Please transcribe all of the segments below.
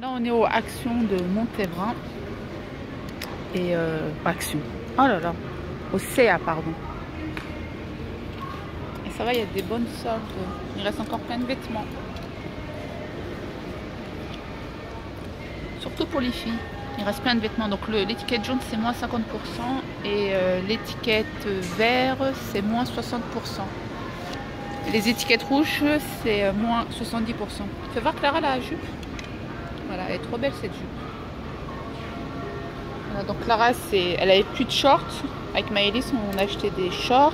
Là, on est aux actions de Montévrain. Et euh, Action. Oh là là. Au CA, pardon. Et ça va, il y a des bonnes soldes. Il reste encore plein de vêtements. Surtout pour les filles. Il reste plein de vêtements. Donc l'étiquette jaune, c'est moins 50%. Et euh, l'étiquette vert, c'est moins 60%. Et les étiquettes rouges, c'est euh, moins 70%. Fais voir Clara la jupe? Elle est trop belle cette jupe. Donc Clara, elle avait plus de shorts. Avec Maëlys, on a acheté des shorts.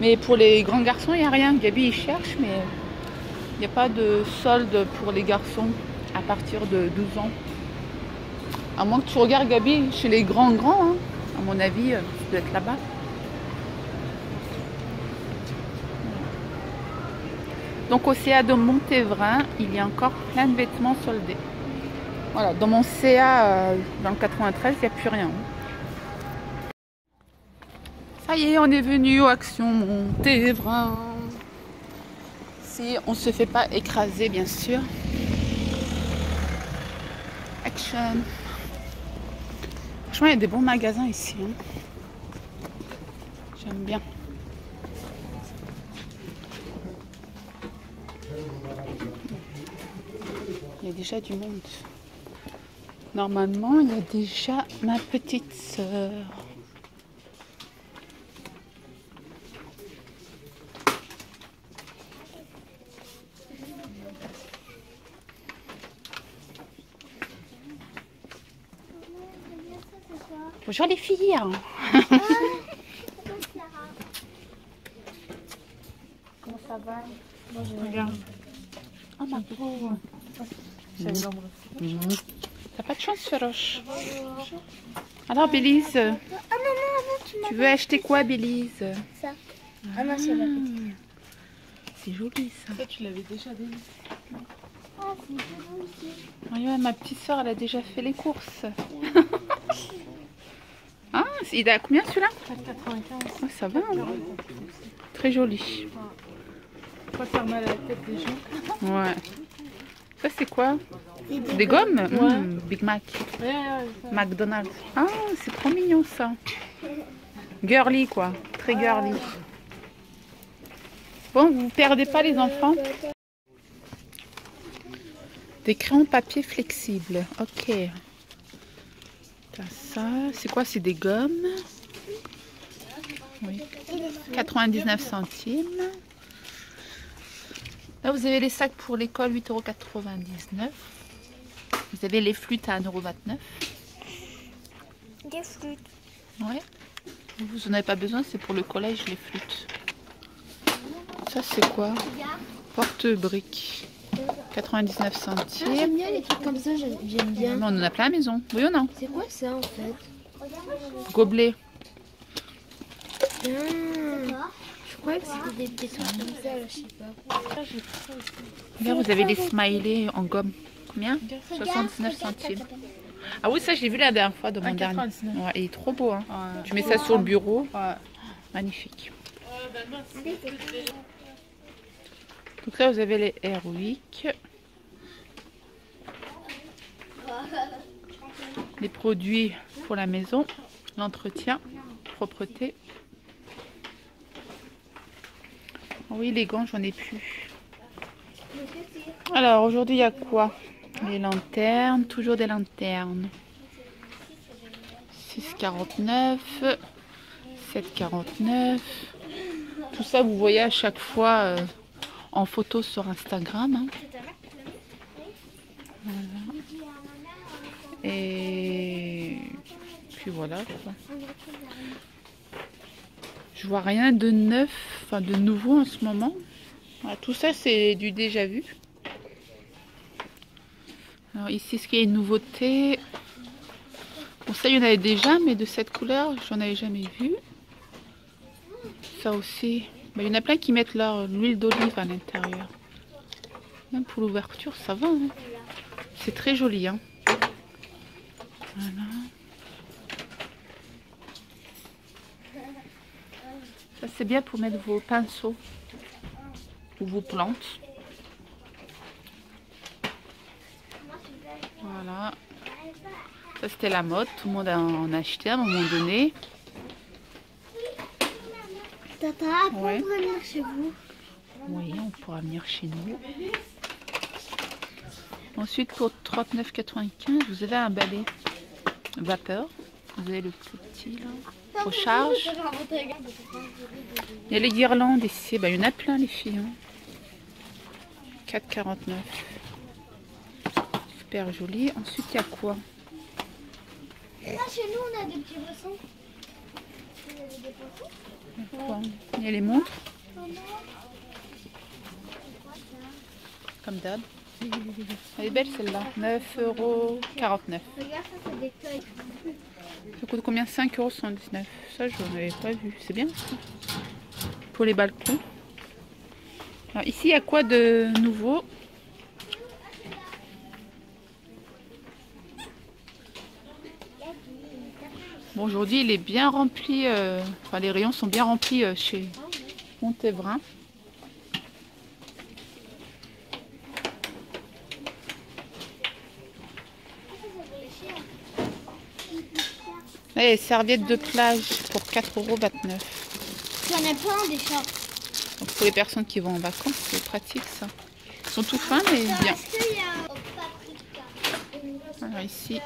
Mais pour les grands garçons, il n'y a rien. Gabi, il cherche, mais il n'y a pas de solde pour les garçons à partir de 12 ans. À moins que tu regardes Gabi chez les grands grands, hein. à mon avis, euh, ça doit être là-bas. Donc au CA de Montévrain, il y a encore plein de vêtements soldés. Voilà, dans mon CA euh, dans le 93, il n'y a plus rien. Ça y est, on est venu aux actions Montévrain. Si on se fait pas écraser, bien sûr. Action. Franchement, il y a des bons magasins ici. hein. J'aime bien. Il y a déjà du monde. Normalement, il y a déjà ma petite sœur. Bonjour les filles. Comment ça va? Regarde. Oh ma pauvre. T'as pas de chance, Feroche. Alors, Bélise, Ah non, non, non, tu tu veux acheter quoi, Bélise m'as ça. Ah non, c'est la petite. C'est joli ça. Ça, tu l'avais déjà. Ah, c'est joli ma petite soeur, elle a déjà fait les courses. ah, c'est- il est à combien celui-là 4,95. oh, Ça va. hein. Très joli. Pas faire mal à la tête des gens. Ouais. Ça, c'est quoi Des gommes Ouais. Mmh, Big Mac. Ouais, ouais, ça. McDonald's. Ah, c'est trop mignon ça. Girly quoi. Très girly. Bon, vous perdez pas les enfants Des crayons papier flexibles. Ok. Ça. C'est quoi? C'est des gommes. Oui. 99 centimes. Là, vous avez les sacs pour l'école, 8,99€. Vous avez les flûtes à 1,29€. Des flûtes. Ouais. Vous n'en avez pas besoin, c'est pour le collège, les flûtes. Ça, c'est quoi? Porte-briques. 99 centimes. J'aime bien les trucs comme ça, j'aime bien. Mais on en a plein à la maison. Oui ou non? C'est quoi ça en fait? Gobelet. Ah, Je croyais que c'était des petits trucs comme ça, là, je sais pas. Là, vous avez les smileys en gomme. Combien 79 centimes. Ah oui, ça, j'ai vu la dernière fois dans mon dernier. 99. Ouais, il est trop beau. Hein. Ouais. Tu mets ça sur le bureau. Ouais. Magnifique. Donc là, vous avez les Airwick. Les produits pour la maison, l'entretien, propreté. Oui, les gants, j'en ai plus. Alors, aujourd'hui, il y a quoi? Les lanternes, toujours des lanternes. 6,49, 7,49. Tout ça, vous voyez à chaque fois euh, en photo sur Instagram. hein. Voilà. Et puis voilà. Je vois rien de neuf, enfin de nouveau en ce moment. Tout ça, c'est du déjà vu. Alors ici, ce qui est une nouveauté. Bon, ça, il y en avait déjà, mais de cette couleur, j'en avais jamais vu. Ça aussi. Bah, il y en a plein qui mettent leur l'huile d'olive à l'intérieur. Même pour l'ouverture, ça va. hein. C'est très joli. Hein. Ça, c'est bien pour mettre vos pinceaux ou vos plantes. Voilà. Ça, c'était la mode. Tout le monde en achetait à un moment donné. Tata, après Ouais. on pourrait venir chez vous. Oui, on pourra venir chez nous. Ensuite, pour 39,95, vous avez un balai vapeur. Vous avez le petit là. Il y a les guirlandes ici. Bah, il y en a plein les filles. hein. 4,49. Super joli. Ensuite, il y a quoi? Là, chez nous, on a des petits poissons. Il y a les montres, comme d'hab. Elle est belle celle-là. 9,49 euros. Regarde, ça. Ça coûte combien? 5,79 euros. Ça, je n'avais pas vu. C'est bien ça. Pour les balcons. Alors, ici, il y a quoi de nouveau? Bon, aujourd'hui, il est bien rempli. euh, Enfin, les rayons sont bien remplis euh, chez Montévrain. Il y a les serviettes de plage pour 4,29 euros. J'en ai plein des shorts. Donc pour les personnes qui vont en vacances, c'est pratique ça. Ils sont tout fins mais bien. Y a Alors ici.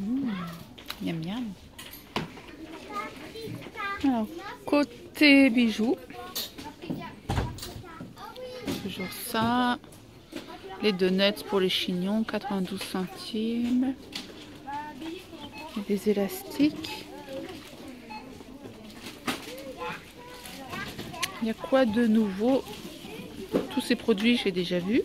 Mmh, miam miam. Alors, côté bijoux. Toujours ça. Les donuts pour les chignons, 92 centimes. Des élastiques. Il y a quoi de nouveau? Tous ces produits, j'ai déjà vu.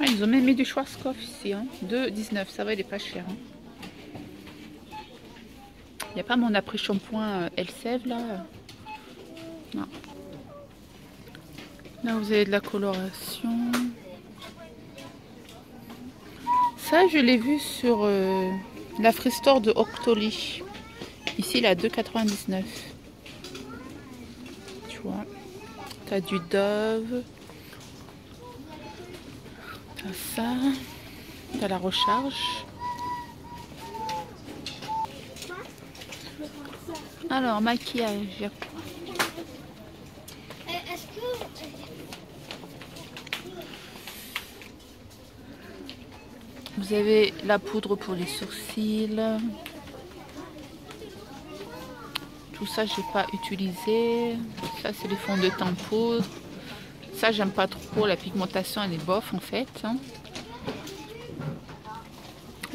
Ah, ils ont même mis du Schwarzkopf ici. Hein. 2,19. Ça va, il est pas cher. hein. Il n'y a pas mon après-shampoing euh, Elseve là Là, vous avez de la coloration. Ça, je l'ai vu sur euh, la Freestore de Octoly. Ici, il est à 2,99. Tu vois. T'as du Dove. T'as ça. T'as la recharge. Alors, maquillage quoi Eh, Est-ce que. Vous avez la poudre pour les sourcils. Tout ça, j'ai pas utilisé. Ça, c'est les fonds de teint poudre. Ça, j'aime pas trop. La pigmentation, elle est bof en fait. hein.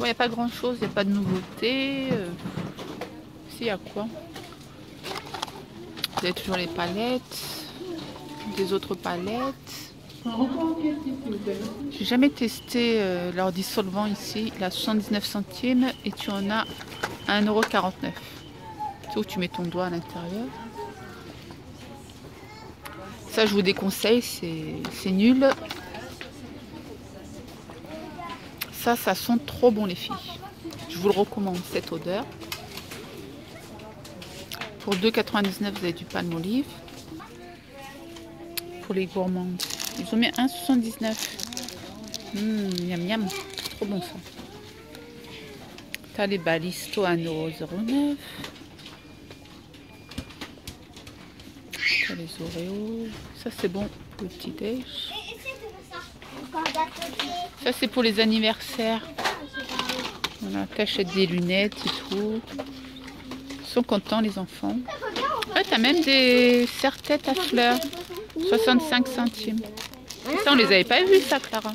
Ouais, il n'y a pas grand chose. Il n'y a pas de nouveauté. Euh, il y a quoi? Vous avez toujours les palettes. Des autres palettes. J'ai jamais testé leur dissolvant ici. Il a 79 centimes et tu en as à 1,49€. C'est où tu mets ton doigt à l'intérieur. Ça, je vous déconseille, c'est nul. Ça, ça sent trop bon, les filles. Je vous le recommande, cette odeur. Pour 2,99, vous avez du palme-olive. Pour les gourmandes. Ils ont mis 1,79. Hum, miam miam. Trop bon ça. T'as les balistos à 1,09€. T'as les Oreos. Ça c'est bon le petit déj. Ça c'est pour les anniversaires. Voilà, t'achètes des lunettes et tout. Ils sont contents les enfants. T'as même des serre-têtes à fleurs. 65 centimes. Ça on les avait pas vus ça Clara.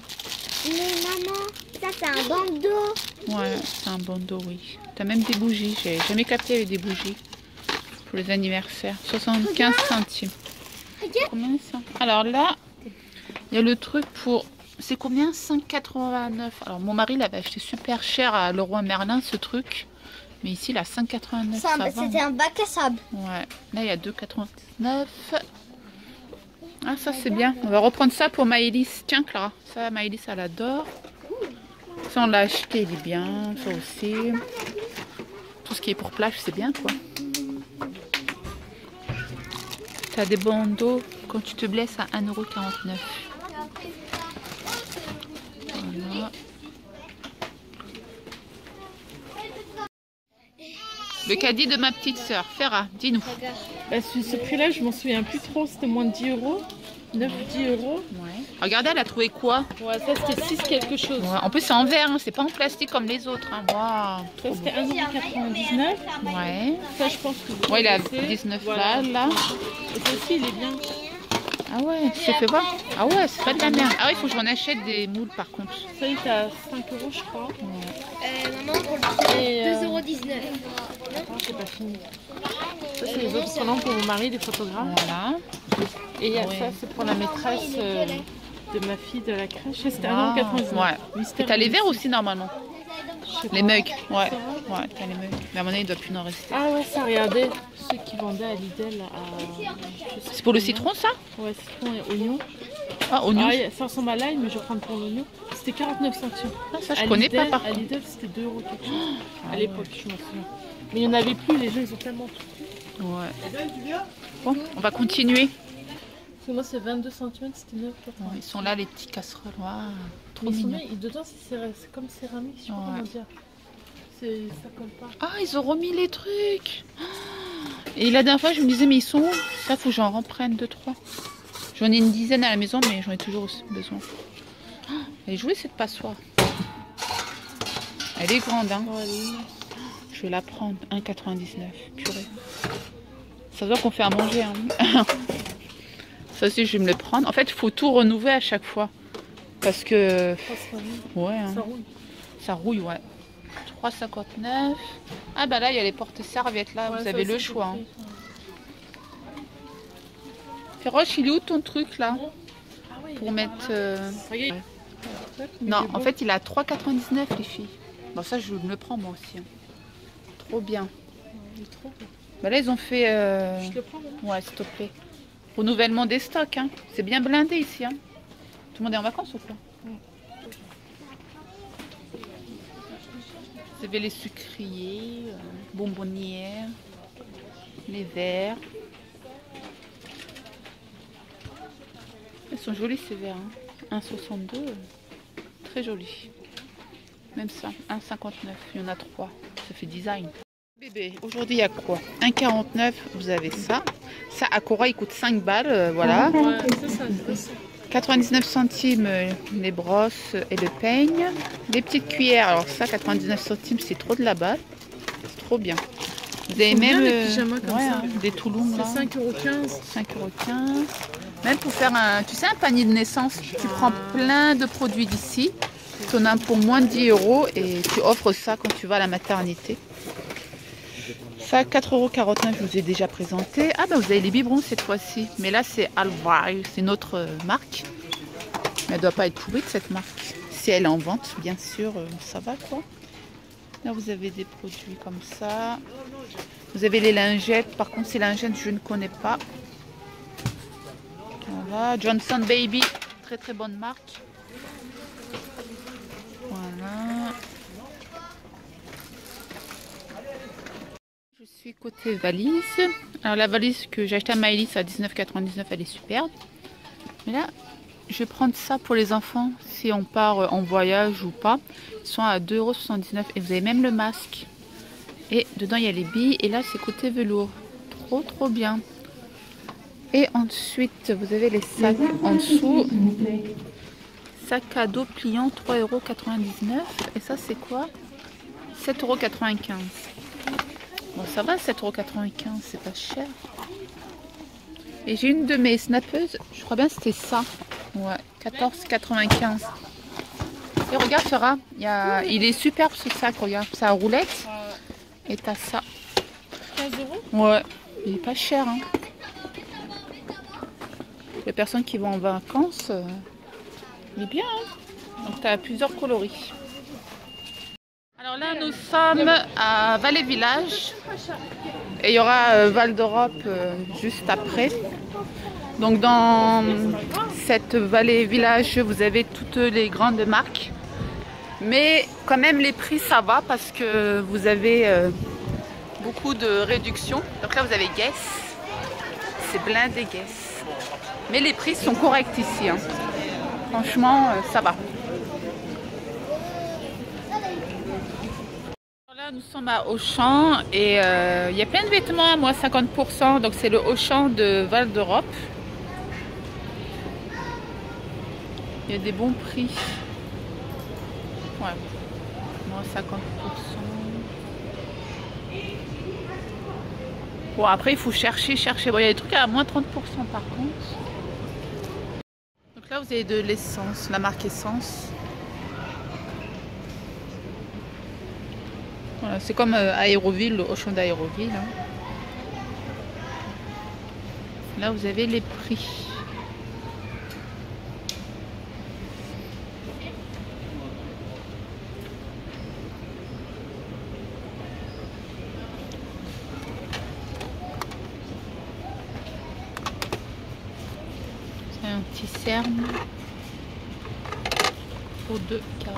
Mais maman, ça c'est un bandeau. Ouais, c'est un bandeau, oui. T'as même des bougies. J'ai jamais capté avec des bougies. Pour les anniversaires. 75 centimes. Regarde. Combien ça Alors là, il y a le truc pour... C'est combien? 5,89. Alors mon mari l'avait acheté super cher à Leroy Merlin ce truc. Mais ici il a 5,89. Ça, Ça va, C'était un bac à sable. Ouais, là il y a 2,99. Ah, ça c'est bien. On va reprendre ça pour Maëlys. Tiens, Clara. Ça, Maëlys, elle adore. Ça, on l'a acheté, il est bien. Ça aussi. Tout ce qui est pour plage, c'est bien, quoi. T'as des bandeaux quand tu te blesses à 1,49€. Voilà. Le caddie de ma petite sœur, Ferra, dis-nous. Bah, ce, ce prix-là, je m'en souviens plus trop. C'était moins de 10 euros. 9 10 euros. Regardez, elle a trouvé quoi? Ouais, ça c'était 6 quelque chose. Ouais, En plus, c'est en verre, hein, c'est pas en plastique comme les autres. hein. Waouh, Ça c'était beau. 1,99€. Ouais. Ça, je pense que vous Ouais, il a connaissez. 19 Voilà. balles là. Et ça aussi, il est bien. Ah ouais, c'est fait voir? Ah ouais, c'est pas de la merde. Ah ouais, il faut que j'en achète des moules par contre. Ça, il est à 5 euros, je crois. Euh, maman, pour le Et, euh, 2,19€. Ah, c'est pas fini. Ça, c'est les autres salons pour mon mari, les photographes. Voilà. Et il y a Ouais. ça, c'est pour la maîtresse euh, de ma fille de la crèche. C'était Ah, 1,99€. ouais. Et Mystère t'as les verres aussi normalement. Les mugs. Ouais. Ouais, t'as les mugs. Mais à mon avis, il doit plus en rester. Ah ouais, ça, regardez. Ceux qui vendaient à Lidl à... C'est pour le citron ça Ouais, citron et oignon. Ah, oignon. Ah, ça ressemble à l'ail, mais je vais prendre pour l'oignon. C'était 49 centimes. Ah, ça, je À connais pas par À contre. Lidl, c'était 2 euros quelque chose. Ah à l'époque, je m'en souviens. Mais il n'y en avait plus, les gens, ils ont tellement tout. Ouais. Bon, on va continuer. Parce que moi, c'est 22 centimes, c'était 9 Bon, ils sont là les petits casseroles. Trop ils sont dedans, c'est comme céramique, je sais pas comment dire. Ça colle pas. Ah, ils ont remis les trucs. Et la dernière fois, je me disais, mais ils sont où? Ça, faut que j'en reprenne deux, trois. J'en ai une dizaine à la maison, mais j'en ai toujours aussi besoin. Ah, Elle est jolie cette passoire. Elle est grande, hein. Ouais, elle est immense. Je vais la prendre. 1,99. Purée. Ça se voit qu'on fait à manger. Hein. Ça aussi, je vais me le prendre. En fait, il faut tout renouveler à chaque fois. Parce que. Ouais, hein. Ça rouille, ouais. 3,59. Ah bah là, il y a les portes-serviettes là. Ouais, Vous avez le choix. hein. Féroche, il est où ton truc là? Ah ouais, Pour mettre. euh. Non, en fait, il à 3,99 les filles. Bon, ça, je me le prends moi aussi. Hein. Trop bien. Il est trop beau. Bah là, ils ont fait. euh, Je te le prends, maman Ouais, s'il te plaît. Renouvellement des stocks. Hein. C'est bien blindé ici. Hein. Tout le monde est en vacances ou quoi Vous avez les sucriers, euh, bonbonnières, les verres. Ils sont jolis ces verres. Hein. 1,62. euh, Très joli. Même ça, 1,59. Il y en a trois. Ça fait design. Aujourd'hui il y a quoi? 1,49, vous avez ça. Ça, à Cora, il coûte 5 balles, euh, voilà. Ouais, ça, ça, ça, ça. 99 centimes euh, les brosses et le peigne. Les petites cuillères, alors ça, 99 centimes, c'est trop de la balle. C'est trop bien. Vous avez même euh, ouais, hein, des Touloum. C'est 5,15€. 5,15€. Même pour faire un, tu sais, un panier de naissance, tu prends plein de produits d'ici. Tu en as pour moins de 10 euros et tu offres ça quand tu vas à la maternité. Ça, 4,49€, je vous ai déjà présenté. Ah, bah vous avez les biberons cette fois-ci. Mais là, c'est Alvai, c'est notre marque. Mais elle doit pas être pourrie de cette marque. Si elle est en vente, bien sûr, euh, ça va quoi. Là, vous avez des produits comme ça. Vous avez les lingettes. Par contre, ces lingettes, je ne connais pas. Voilà, Johnson Baby, très très bonne marque. Voilà. Je côté valise. Alors la valise que j'ai achetée à Maëlys à 19,99, elle est superbe. Mais là, je vais prendre ça pour les enfants si on part euh, en voyage ou pas. Ils sont à 2,79€ et vous avez même le masque. Et dedans, il y a les billes et là, c'est côté velours. Trop trop bien. Et ensuite, vous avez les sacs en dessous. Sac à dos pliant 3,99€. Et ça, c'est quoi? 7,95€. Bon, ça va, 7,95€, c'est pas cher. Et j'ai une de mes snappeuses, je crois bien que c'était ça. Ouais, 14,95€. Et regarde, Sarah, il, y a... il est superbe ce sac, regarde. Ça a roulette. Et t'as ça. 15 euros? Ouais, il est pas cher. Hein. Les personnes qui vont en vacances, euh, il est bien. Hein. Donc tu as plusieurs coloris. Là, nous sommes à Vallée Village. Et il y aura euh, Val d'Europe euh, juste après. Donc dans cette Vallée Village, vous avez toutes les grandes marques. Mais quand même, les prix, ça va parce que vous avez... euh, beaucoup de réductions. Donc là, vous avez Guess. c'est blindé Guess. Mais les prix sont corrects ici. Hein. Franchement, ça va. Là, nous sommes à Auchan et euh, il y a plein de vêtements à moins 50%. Donc, c'est le Auchan de Val d'Europe. Il y a des bons prix. Ouais, moins 50%. Bon, après, il faut chercher, chercher. Bon, il y a des trucs à moins 30% par contre. Donc là, vous avez de l'essence, la marque essence. Voilà, c'est comme euh, Aéroville, le Auchan d'Aéroville. Hein. Là, vous avez les prix. un petit cerne pour 2,49.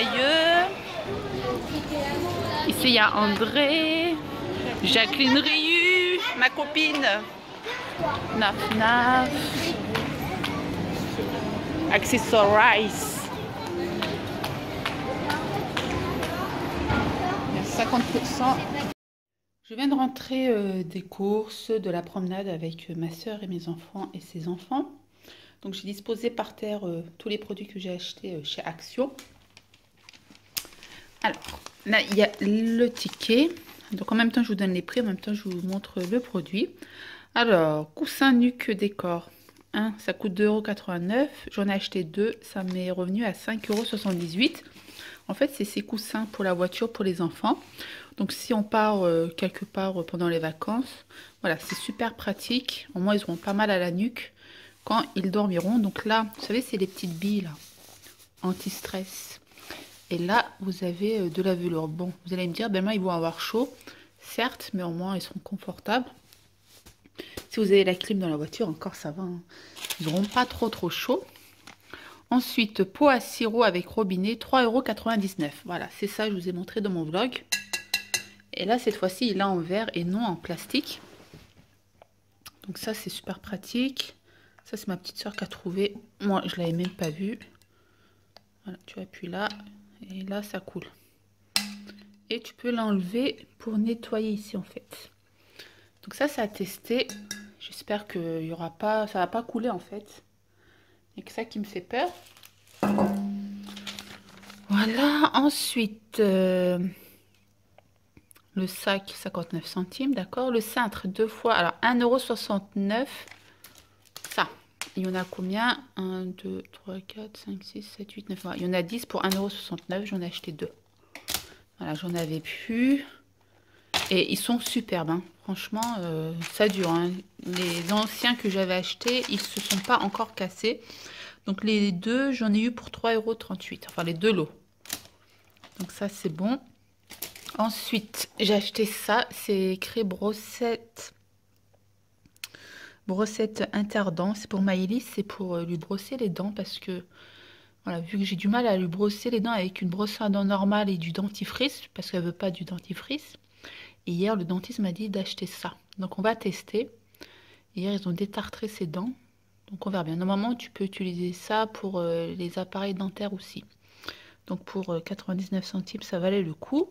Mailleux. Ici, il y a André, Jacqueline Riu, ma copine. Naf Naf. Accessorize. Il y a 50%. Je viens de rentrer euh, des courses, de la promenade avec euh, ma soeur et mes enfants et ses enfants. Donc j'ai disposé par terre euh, tous les produits que j'ai achetés chez Action. Alors, là il y a le ticket. Donc en même temps je vous donne les prix, en même temps je vous montre le produit. Alors, coussin nuque décor. Un, ça coûte 2,89€. J'en ai acheté deux. Ça m'est revenu à 5,78€. En fait, c'est ces coussins pour la voiture pour les enfants. Donc, si on part euh, quelque part pendant les vacances, voilà, c'est super pratique. Au moins, ils auront pas mal à la nuque quand ils dormiront. Donc là, vous savez, c'est les petites billes anti-stress. Et là, vous avez euh, de la velours. Bon, vous allez me dire, ben moi, ils vont avoir chaud. Certes, mais au moins, ils seront confortables. Si vous avez la clim dans la voiture, encore ça va. Hein. Ils n'auront pas trop trop chaud. Ensuite, pot à sirop avec robinet, 3,99€. Voilà, c'est ça je vous ai montré dans mon vlog. Et là, cette fois-ci, il est en verre et non en plastique. Donc ça, c'est super pratique. Ça, c'est ma petite soeur qui a trouvé. Moi, je l'avais même pas vu. Voilà, tu appuies là. Et là, ça coule. Et tu peux l'enlever pour nettoyer ici, en fait. Donc ça, c'est à tester. J'espère que y aura pas, ça va pas couler en fait. Il que ça qui me fait peur. Voilà, ensuite, euh, le sac 59 centimes, d'accord. Le cintre deux fois, alors 1,69€. Il y en a combien? 1, 2, 3, 4, 5, 6, 7, 8, 9. Il y en a 10 pour 1,69€. J'en ai acheté deux. Voilà, j'en avais plus. Et ils sont superbes, hein. franchement, euh, ça dure. Hein. Les anciens que j'avais achetés, ils se sont pas encore cassés. Donc les deux, j'en ai eu pour 3,38€, enfin les deux lots. Donc ça, c'est bon. Ensuite, j'ai acheté ça, c'est écrit brossette. Brossette interdent, c'est pour Maëlys, c'est pour euh, lui brosser les dents parce que voilà, vu que j'ai du mal à lui brosser les dents avec une brosse à dents normale et du dentifrice, parce qu'elle veut pas du dentifrice, hier, le dentiste m'a dit d'acheter ça. Donc, on va tester. Hier, ils ont détartré ses dents. Donc, on verra bien. Normalement, tu peux utiliser ça pour euh, les appareils dentaires aussi. Donc, pour 99 euh, centimes, ça valait le coup.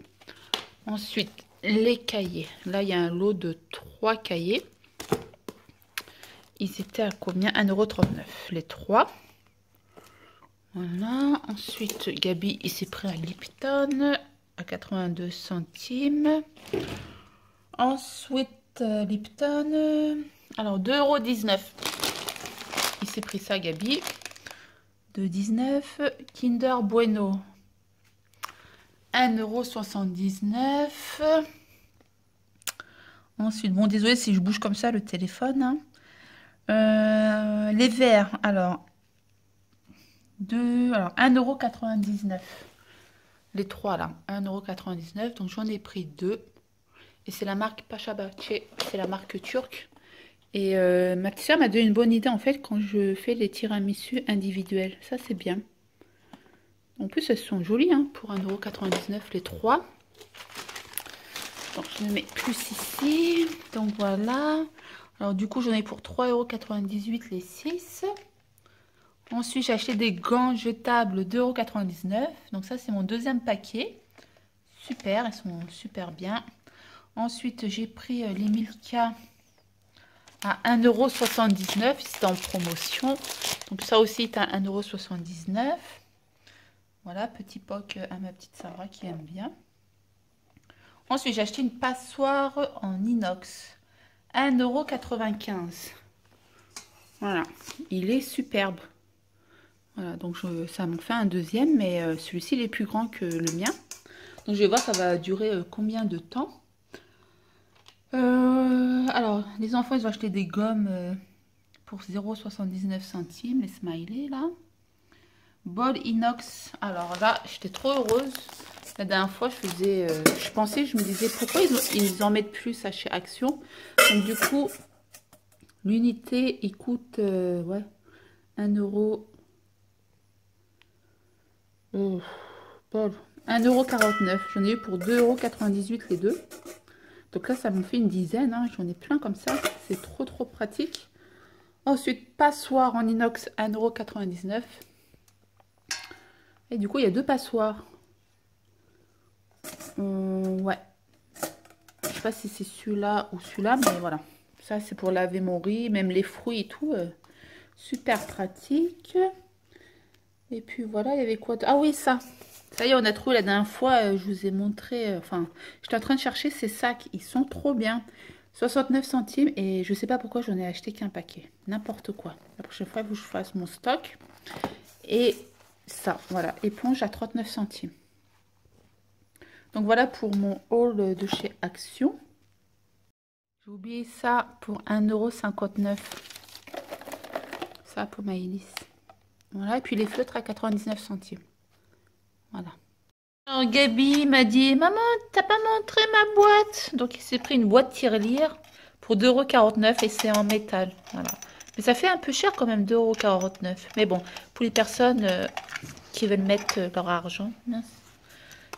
Ensuite, les cahiers. Là, il y a un lot de 3 cahiers. Ils étaient à combien? 1,39€. Les 3. Voilà. Ensuite, Gabi, il s'est pris un Lipton à 82 centimes. Ensuite, euh, Lipton. Euh, alors, 2,19€. Il s'est pris ça, Gabi. 2,19€. Kinder Bueno. 1,79€. Ensuite, bon, désolé si je bouge comme ça le téléphone. Hein. Euh, les verres, alors, 2, alors 1,99€. Les trois là, 1,99€. Donc j'en ai pris deux. Et c'est la marque Pachabache, c'est la marque turque. Et euh, ma petite soeur m'a donné une bonne idée en fait quand je fais les tiramisu individuels. Ça c'est bien. En plus elles sont jolies hein, pour 1,99€ les trois. Donc je me mets plus ici. Donc voilà. Alors du coup j'en ai pour 3,98€ les 6. Ensuite j'ai acheté des gants jetables 2,99€. Donc ça c'est mon deuxième paquet. Super, elles sont super bien. Ensuite j'ai pris euh, les Milka à 1,79€. C'est en promotion. Donc ça aussi est à 1,79€. Voilà, petit poc à ma petite Sarah qui aime bien. Ensuite, j'ai acheté une passoire en inox. 1,95€. Voilà, il est superbe. Voilà, donc ça m'en fait un deuxième, mais euh, celui-ci il est plus grand que le mien. Donc je vais voir ça va durer euh, combien de temps. Euh, alors, les enfants, ils ont acheté des gommes pour 0,79 centimes, les smileys, là. Bol inox. Alors là, j'étais trop heureuse. La dernière fois, je faisais... Euh, je pensais, je me disais, pourquoi ils, en mettent plus à chez Action? Donc du coup, l'unité, il coûte... ouais, 1 euro... Oh, 1,49€. J'en ai eu pour 2,98€ les deux. Donc là, ça me fait une dizaine. Hein. J'en ai plein comme ça. C'est trop, trop pratique. Ensuite, passoire en inox, 1,99€. Et du coup, il y a deux passoires. Ouais. Je sais pas si c'est celui-là ou celui-là, mais voilà. Ça, c'est pour laver mon riz, même les fruits et tout. Euh, super pratique. Et puis voilà, il y avait quoi Ah oui, ça. Ça y est, on a trouvé la dernière fois, euh, je vous ai montré, euh, enfin, j'étais en train de chercher ces sacs, ils sont trop bien. 69 centimes et je sais pas pourquoi j'en ai acheté qu'un paquet. N'importe quoi. La prochaine fois, que je fasse mon stock. Et ça, voilà, éponge à 39 centimes. Donc voilà pour mon haul de chez Action. J'ai oublié ça pour 1,59€. Ça pour ma hélice. Voilà, et puis les feutres à 99 centimes. Voilà. Alors Gabi m'a dit, maman, t'as pas montré ma boîte? Donc il s'est pris une boîte tirelire pour 2,49€ et c'est en métal. Voilà. Mais ça fait un peu cher quand même, 2,49€. Mais bon, pour les personnes euh, qui veulent mettre euh, leur argent.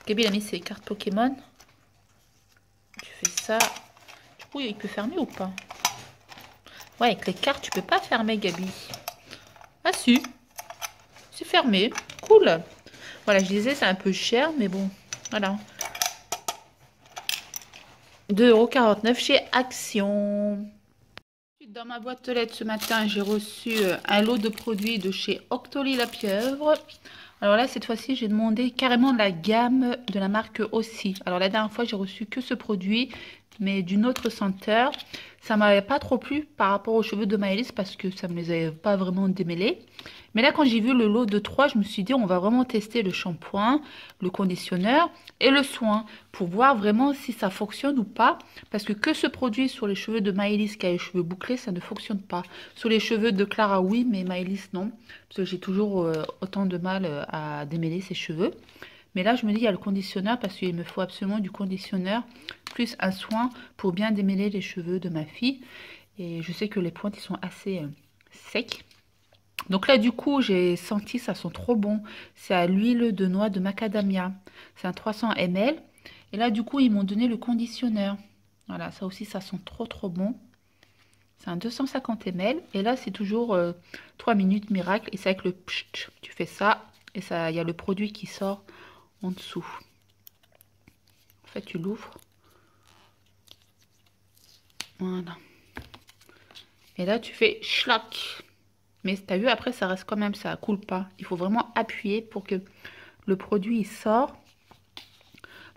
Gabi a mis ses cartes Pokémon. Tu fais ça. Du coup, il peut fermer ou pas? Ouais, avec les cartes, tu peux pas fermer, Gabi. Ah si. C'est fermé. Cool. Voilà, je disais, c'est un peu cher, mais bon, voilà. 2,49€ chez Action. Dans ma boîte de lettres ce matin, j'ai reçu euh, un lot de produits de chez Octoly La Pieuvre. Alors là, cette fois-ci, j'ai demandé carrément la gamme de la marque aussi. Alors la dernière fois, j'ai reçu que ce produit, mais d'une autre senteur. Ça m'avait pas trop plu par rapport aux cheveux de Maëlys parce que ça me les avait pas vraiment démêlés. Mais là, quand j'ai vu le lot de 3, je me suis dit, on va vraiment tester le shampoing, le conditionneur et le soin pour voir vraiment si ça fonctionne ou pas. Parce que que ce produit sur les cheveux de Maëlys qui a les cheveux bouclés, ça ne fonctionne pas. Sur les cheveux de Clara, oui, mais Maëlys, non. Parce que j'ai toujours euh, autant de mal euh, à démêler ses cheveux. Mais là, je me dis, il y a le conditionneur parce qu'il me faut absolument du conditionneur plus un soin pour bien démêler les cheveux de ma fille. Et je sais que les pointes, ils sont assez euh, secs. Donc là, du coup, j'ai senti, ça sent trop bon. C'est à l'huile de noix de macadamia. C'est un 300 ml. Et là, du coup, ils m'ont donné le conditionneur. Voilà, ça aussi, ça sent trop, trop bon. C'est un 250 ml. Et là, c'est toujours 3 euh, minutes miracle. Et c'est avec le pcht, tu fais ça. Et ça, il y a le produit qui sort en dessous. En fait, tu l'ouvres. Voilà. Et là, tu fais schlack. Mais tu as vu, après, ça reste quand même, ça coule pas. Il faut vraiment appuyer pour que le produit il sort.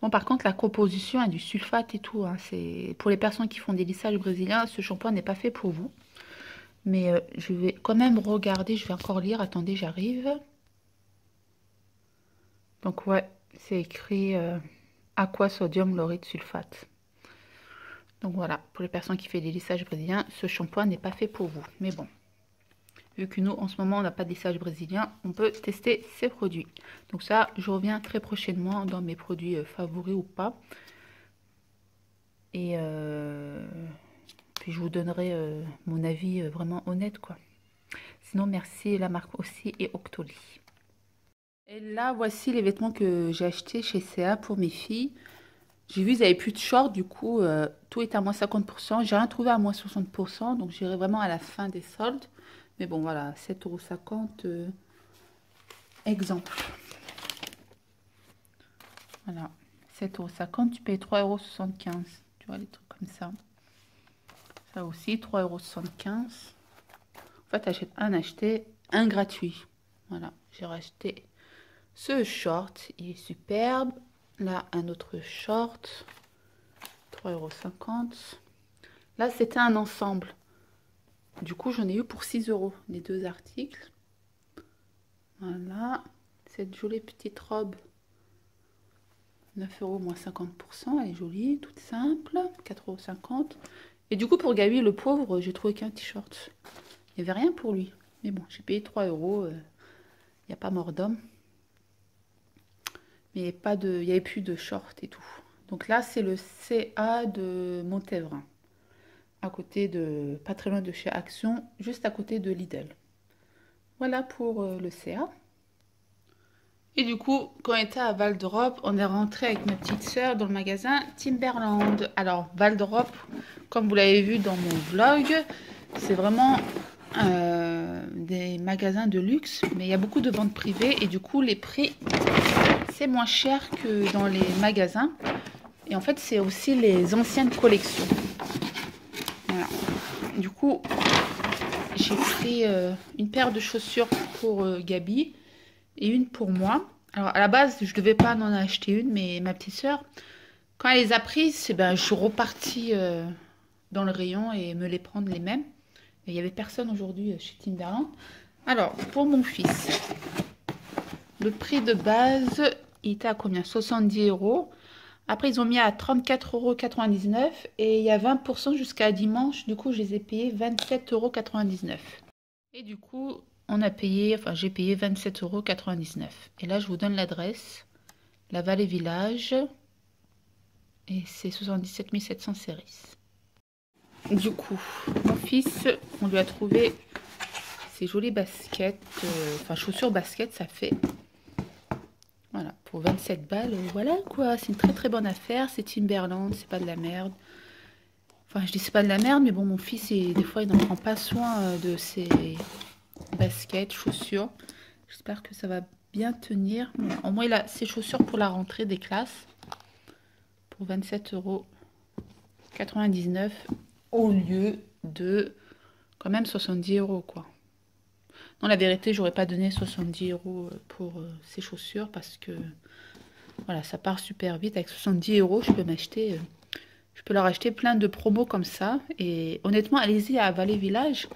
Bon, par contre, la composition a du sulfate et tout. Hein. C'est Pour les personnes qui font des lissages brésiliens, ce shampoing n'est pas fait pour vous. Mais euh, je vais quand même regarder. Je vais encore lire. Attendez, j'arrive. Donc ouais, c'est écrit euh, aqua sodium laurite sulfate. Donc voilà, pour les personnes qui font des lissages brésiliens, ce shampoing n'est pas fait pour vous. Mais bon, vu que nous en ce moment on n'a pas de lissage brésilien, on peut tester ces produits. Donc ça, je reviens très prochainement dans mes produits euh, favoris ou pas. Et puis je vous donnerai mon avis vraiment honnête quoi. Sinon merci la marque aussi et Octoly. Et là voici les vêtements que j'ai achetés chez CA pour mes filles. J'ai vu, ils n'avaient plus de shorts, du coup, euh, tout est à moins 50%. J'ai rien trouvé à moins 60%, donc j'irai vraiment à la fin des soldes. Mais bon, voilà, 7,50€ euh, exemple. Voilà, 7,50€, tu payes 3,75€. Tu vois, les trucs comme ça. Ça aussi, 3,75€. En fait, achètes un acheté, un gratuit. Voilà, j'ai racheté ce short. Est superbe. Là, un autre short. 3,50€. Là, c'était un ensemble. Du coup, j'en ai eu pour 6 euros, les deux articles. Voilà. Cette jolie petite robe. 9 euros moins 50%. Elle est jolie, toute simple. 4,50 euros. Et du coup, pour Gabi, le pauvre, j'ai trouvé qu'un t-shirt. Il n'y avait rien pour lui. Mais bon, j'ai payé 3 euros. Euh, il n'y a pas mort d'homme. Mais pas de, il n'y avait plus de short et tout. Donc là, c'est le CA de Montevrain. À côté de, pas très loin de chez Action, juste à côté de Lidl. Voilà pour euh, le CA. Et du coup, quand on était à Val d'Europe, on est rentré avec ma petite soeur dans le magasin Timberland. Alors, Val d'Europe, comme vous l'avez vu dans mon vlog, c'est vraiment euh, des magasins de luxe, mais il y a beaucoup de ventes privées et du coup, les prix c'est moins cher que dans les magasins. Et en fait, c'est aussi les anciennes collections. Du coup, j'ai pris euh, une paire de chaussures pour euh, Gabi et une pour moi. Alors, à la base, je devais pas en acheter une, mais ma petite soeur, quand elle les a prises, eh ben, je suis repartie euh, dans le rayon et me les prendre les mêmes. il n'y avait personne aujourd'hui chez Timberland. Alors, pour mon fils, le prix de base, il était à combien? 70 euros. Après, ils ont mis à 34,99 euros et il y a 20% jusqu'à dimanche. Du coup, je les ai payés 27,99 euros. Et du coup, on a payé, enfin, j'ai payé 27,99 euros. Et là, je vous donne l'adresse. La Vallée Village. Et c'est 77 700 séries. Du coup, mon fils, on lui a trouvé ces jolies baskets, euh, enfin chaussures baskets, ça fait voilà, pour 27 balles, voilà quoi, c'est une très très bonne affaire, c'est Timberland, c'est pas de la merde. Enfin, je dis c'est pas de la merde, mais bon, mon fils, des fois, il n'en prend pas soin euh, de ses baskets, chaussures. J'espère que ça va bien tenir. Au moins, il a ses chaussures pour la rentrée des classes. Pour 27,99 euros au lieu de quand même 70 euros, quoi. Non, la vérité, j'aurais pas donné 70 euros euh, pour euh, ces chaussures parce que voilà, ça part super vite. Avec 70 euros, je peux m'acheter, euh, je peux leur acheter plein de promos comme ça. Et honnêtement, allez-y à Valley Village.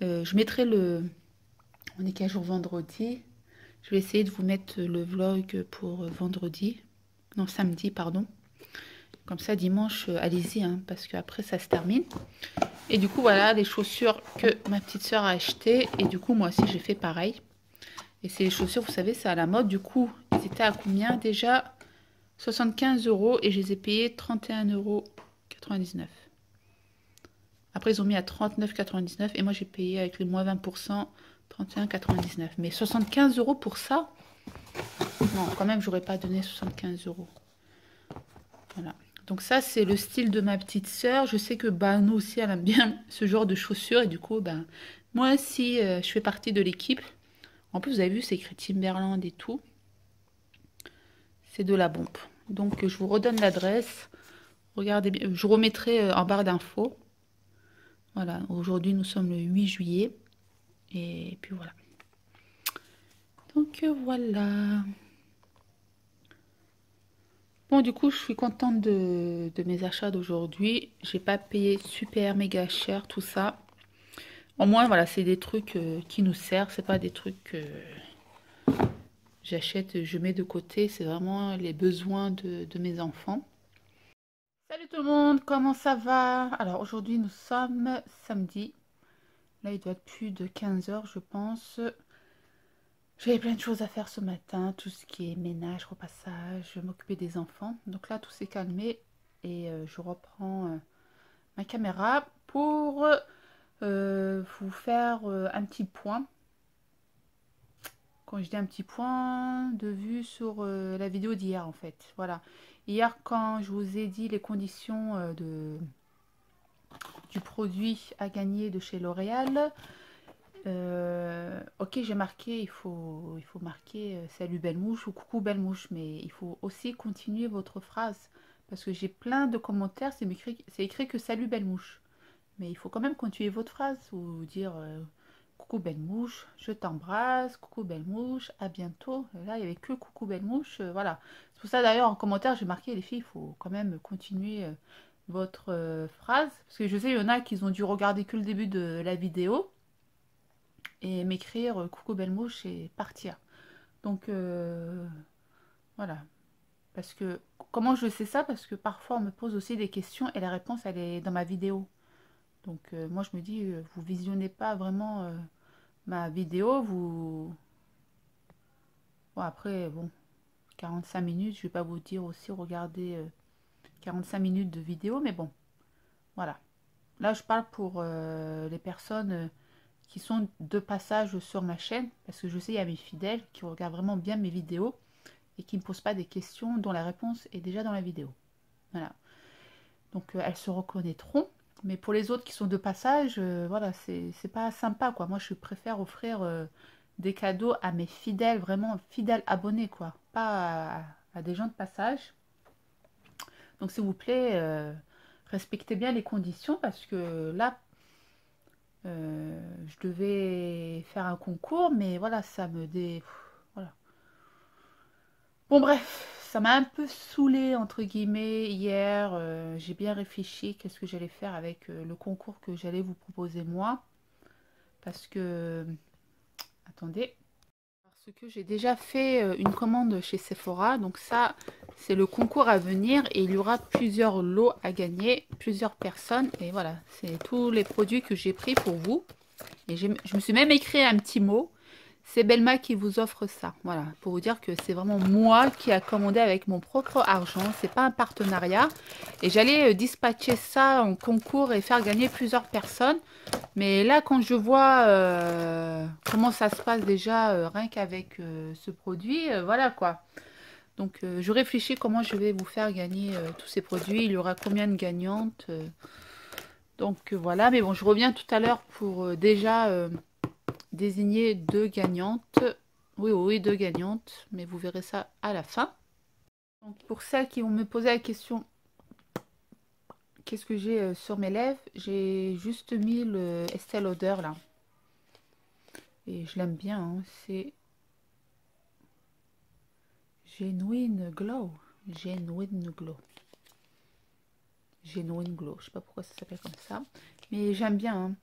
je mettrai le. On est qu'un jour vendredi? Je vais essayer de vous mettre le vlog pour vendredi. Non, samedi, pardon. Comme ça, dimanche, allez-y, hein, parce qu'après, ça se termine. Et du coup, voilà les chaussures que ma petite soeur a achetées. Et du coup, moi aussi, j'ai fait pareil. Et les chaussures, vous savez, c'est à la mode. Du coup, ils étaient à combien déjà? 75 euros et je les ai payés 31,99 euros. Après, ils ont mis à 39,99 et moi, j'ai payé avec les moins 20%, 31,99. Mais 75 euros pour ça? Non, quand même, j'aurais pas donné 75 euros. Voilà. Donc ça, c'est le style de ma petite sœur. Je sais que bah, nous aussi, elle aime bien ce genre de chaussures. Et du coup, ben, moi aussi, euh, je fais partie de l'équipe. En plus, vous avez vu, c'est écrit Timberland et tout. C'est de la bombe. Donc, je vous redonne l'adresse. Regardez bien. Je remettrai euh, en barre d'infos. Voilà. Aujourd'hui, nous sommes le 8 juillet. Et puis voilà. Donc, voilà. Bon, du coup, je suis contente de, mes achats d'aujourd'hui. J'ai pas payé super méga cher tout ça. Au moins, voilà, c'est des trucs euh, qui nous servent. C'est pas des trucs que j'achète, je mets de côté. C'est vraiment les besoins de, de mes enfants. Salut tout le monde, comment ça va? Alors aujourd'hui, nous sommes samedi. Là, il doit être plus de 15 heures, je pense. J'avais plein de choses à faire ce matin, tout ce qui est ménage, repassage, m'occuper des enfants. Donc là, tout s'est calmé. et je reprends ma caméra pour vous faire un petit point quand je dis un petit point de vue sur la vidéo d'hier en fait voilà hier quand je vous ai dit les conditions de du produit à gagner de chez L'Oréal euh, ok, j'ai marqué, il faut, il faut marquer euh, salut belle mouche ou coucou belle mouche, mais il faut aussi continuer votre phrase parce que j'ai plein de commentaires, c'est écrit, écrit, que salut belle mouche, mais il faut quand même continuer votre phrase ou dire euh, coucou belle mouche, je t'embrasse, coucou belle mouche, à bientôt. Là, il n'y avait que coucou belle mouche, voilà. C'est pour ça d'ailleurs en commentaire, j'ai marqué les filles, il faut quand même continuer votre phrase parce que je sais, il y en a qui ont dû regarder que le début de la vidéo et m'écrire euh, coucou belle mouche et partir. Donc euh, voilà. Parce que comment je sais ça? Parce que parfois on me pose aussi des questions et la réponse elle est dans ma vidéo. Donc euh, moi je me dis vous visionnez pas vraiment ma vidéo, vous bon après bon 45 minutes, je vais pas vous dire aussi regardez 45 minutes de vidéo, mais bon voilà. Là je parle pour les personnes qui sont de passage sur ma chaîne, parce que je sais, il y a mes fidèles qui regardent vraiment bien mes vidéos et qui ne me posent pas des questions dont la réponse est déjà dans la vidéo. Voilà. Donc euh, elles se reconnaîtront. Mais pour les autres qui sont de passage, euh, voilà, c'est pas sympa, quoi. Moi, je préfère offrir euh, des cadeaux à mes fidèles, vraiment fidèles abonnés, quoi. Pas à, des gens de passage. Donc, s'il vous plaît, respectez bien les conditions, parce que là, euh, je devais faire un concours, mais voilà, ça me dé... Bon bref, ça m'a un peu saoulé entre guillemets hier. Euh, j'ai bien réfléchi qu'est-ce que j'allais faire avec euh, le concours que j'allais vous proposer moi. Parce que... Attendez j'ai déjà fait euh, une commande chez Sephora. Donc ça, c'est le concours à venir et il y aura plusieurs lots à gagner, plusieurs personnes. Et voilà, c'est tous les produits que j'ai pris pour vous. Et je me suis même écrit un petit mot. C'est Belma qui vous offre ça. Voilà, pour vous dire que c'est vraiment moi qui a commandé avec mon propre argent. C'est pas un partenariat. Et j'allais euh, dispatcher ça en concours et faire gagner plusieurs personnes. Mais là, quand je vois euh, comment ça se passe déjà, euh, rien qu'avec ce produit, voilà quoi. Donc, je réfléchis comment je vais vous faire gagner tous ces produits. Il y aura combien de gagnantes Donc, voilà. Mais bon, je reviens tout à l'heure pour déjà désigner deux gagnantes. Oui, oui, deux gagnantes, mais vous verrez ça à la fin. Donc pour celles qui vont me poser la question, qu'est-ce que j'ai euh, sur mes lèvres? J'ai juste mis le Estée Lauder là. Et je l'aime bien, hein. c'est Genuine Glow. Genuine Glow. Genuine Glow, je sais pas pourquoi ça s'appelle comme ça. Mais j'aime bien, hein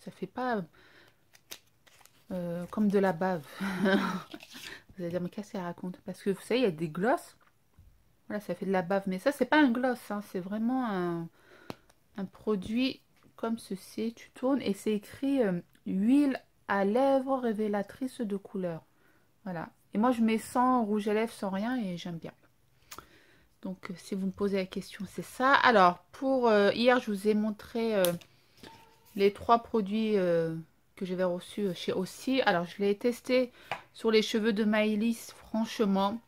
ça fait pas euh, comme de la bave. vous allez dire, mais qu'est-ce qu'elle raconte? Parce que vous savez, il y a des glosses. Voilà, ça fait de la bave. Mais ça, c'est pas un gloss. Hein. c'est vraiment un, produit comme ceci. Tu tournes et c'est écrit euh, huile à lèvres révélatrice de couleur. Voilà. Et moi, je mets sans rouge à lèvres, sans rien et j'aime bien. Donc, euh, si vous me posez la question, c'est ça. Alors, pour hier, je vous ai montré les trois produits euh, que j'avais reçus chez Aussi. Alors, je l'ai testé sur les cheveux de Maëlys. Franchement,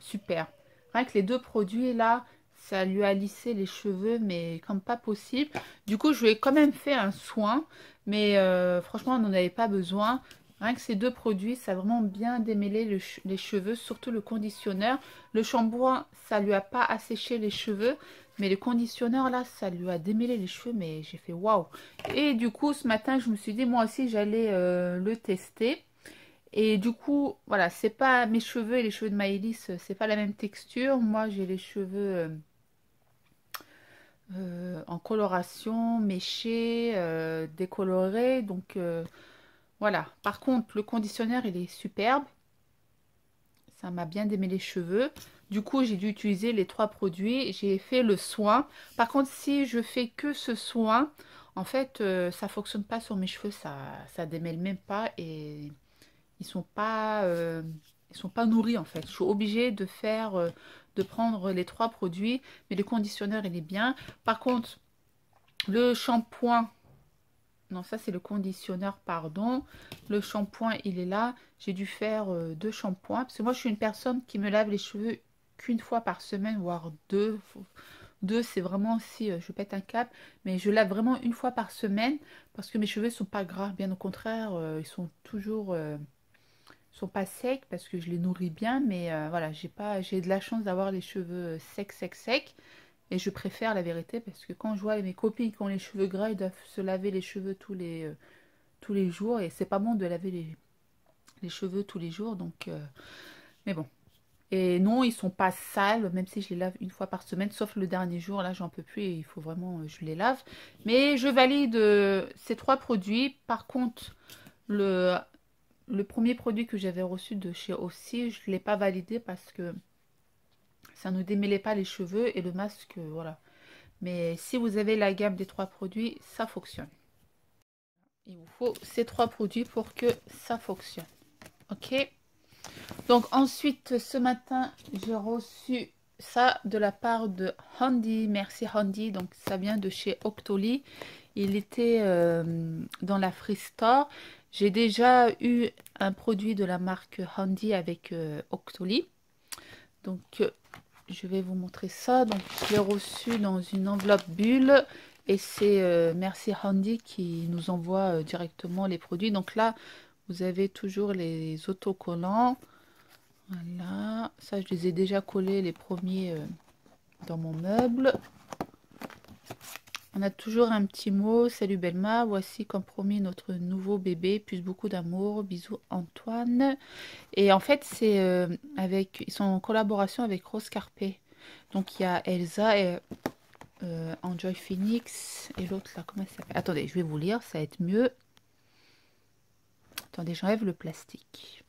super. Rien que les deux produits là, ça lui a lissé les cheveux, mais comme pas possible. Du coup, je lui ai quand même fait un soin, mais euh, franchement, on n'en avait pas besoin. Rien que ces deux produits, ça a vraiment bien démêlé les cheveux, surtout le conditionneur. Le shampoing, ça lui a pas asséché les cheveux, mais le conditionneur, là, ça lui a démêlé les cheveux, mais j'ai fait waouh. Et du coup, ce matin, je me suis dit, moi aussi, j'allais euh, le tester. Et du coup, voilà, c'est pas mes cheveux et les cheveux de Maëlys, c'est pas la même texture. Moi, j'ai les cheveux euh, euh, en coloration, méchés, décolorés. Donc, voilà. Par contre, le conditionneur, il est superbe. Ça m'a bien démêlé les cheveux. Du coup, j'ai dû utiliser les trois produits. J'ai fait le soin. Par contre, si je fais que ce soin, en fait, euh, ça fonctionne pas sur mes cheveux. Ça, ça démêle même pas et ils sont pas, euh, ils sont pas nourris en fait. Je suis obligée de faire euh, de prendre les trois produits. Mais le conditionneur, il est bien. Par contre, le shampoing, non, ça c'est le conditionneur, pardon. Le shampoing, il est là. J'ai dû faire euh, deux shampoings. Parce que moi, je suis une personne qui me lave les cheveux qu'une fois par semaine, voire deux. Deux, c'est vraiment si euh, je pète un cap. Mais je lave vraiment une fois par semaine. Parce que mes cheveux sont pas gras. Bien au contraire, euh, ils sont toujours sont pas secs parce que je les nourris bien, mais euh, voilà, j'ai pas, j'ai de la chance d'avoir les cheveux secs, secs, secs. Et je préfère la vérité parce que quand je vois mes copines qui ont les cheveux gras, ils doivent se laver les cheveux tous les, euh, tous les jours. Et c'est pas bon de laver les, les cheveux tous les jours. Donc, euh, mais bon. Et non, ils sont pas sales, même si je les lave une fois par semaine, sauf le dernier jour. Là, j'en peux plus et il faut vraiment, je les lave. Mais je valide ces trois produits. Par contre, le premier produit que j'avais reçu de chez aussi, je ne l'ai pas validé parce que ça ne démêlait pas les cheveux et le masque, voilà. Mais si vous avez la gamme des trois produits, ça fonctionne. Il vous faut ces trois produits pour que ça fonctionne. Ok Donc ensuite, ce matin, j'ai reçu ça de la part de Handy. Merci Handy. Donc ça vient de chez Octoly. Il était euh, dans la Free Store. J'ai déjà eu un produit de la marque Handy avec euh, Octoly. Donc, euh, je vais vous montrer ça. Donc, je reçu dans une enveloppe bulle. Et c'est Merci Handy qui nous envoie directement les produits. Donc là, vous avez toujours les autocollants. Voilà. Ça, je les ai déjà collés les premiers dans mon meuble. On a toujours un petit mot. Salut Belma, voici comme promis notre nouveau bébé. Plus beaucoup d'amour. Bisous Antoine. Et en fait, c'est euh, avec, ils sont en collaboration avec Rose Carpé. Donc il y a Elsa et euh, Enjoy Phoenix et l'autre là, comment s'appelle? Attendez, je vais vous lire, ça va être mieux. Attendez, j'enlève le plastique.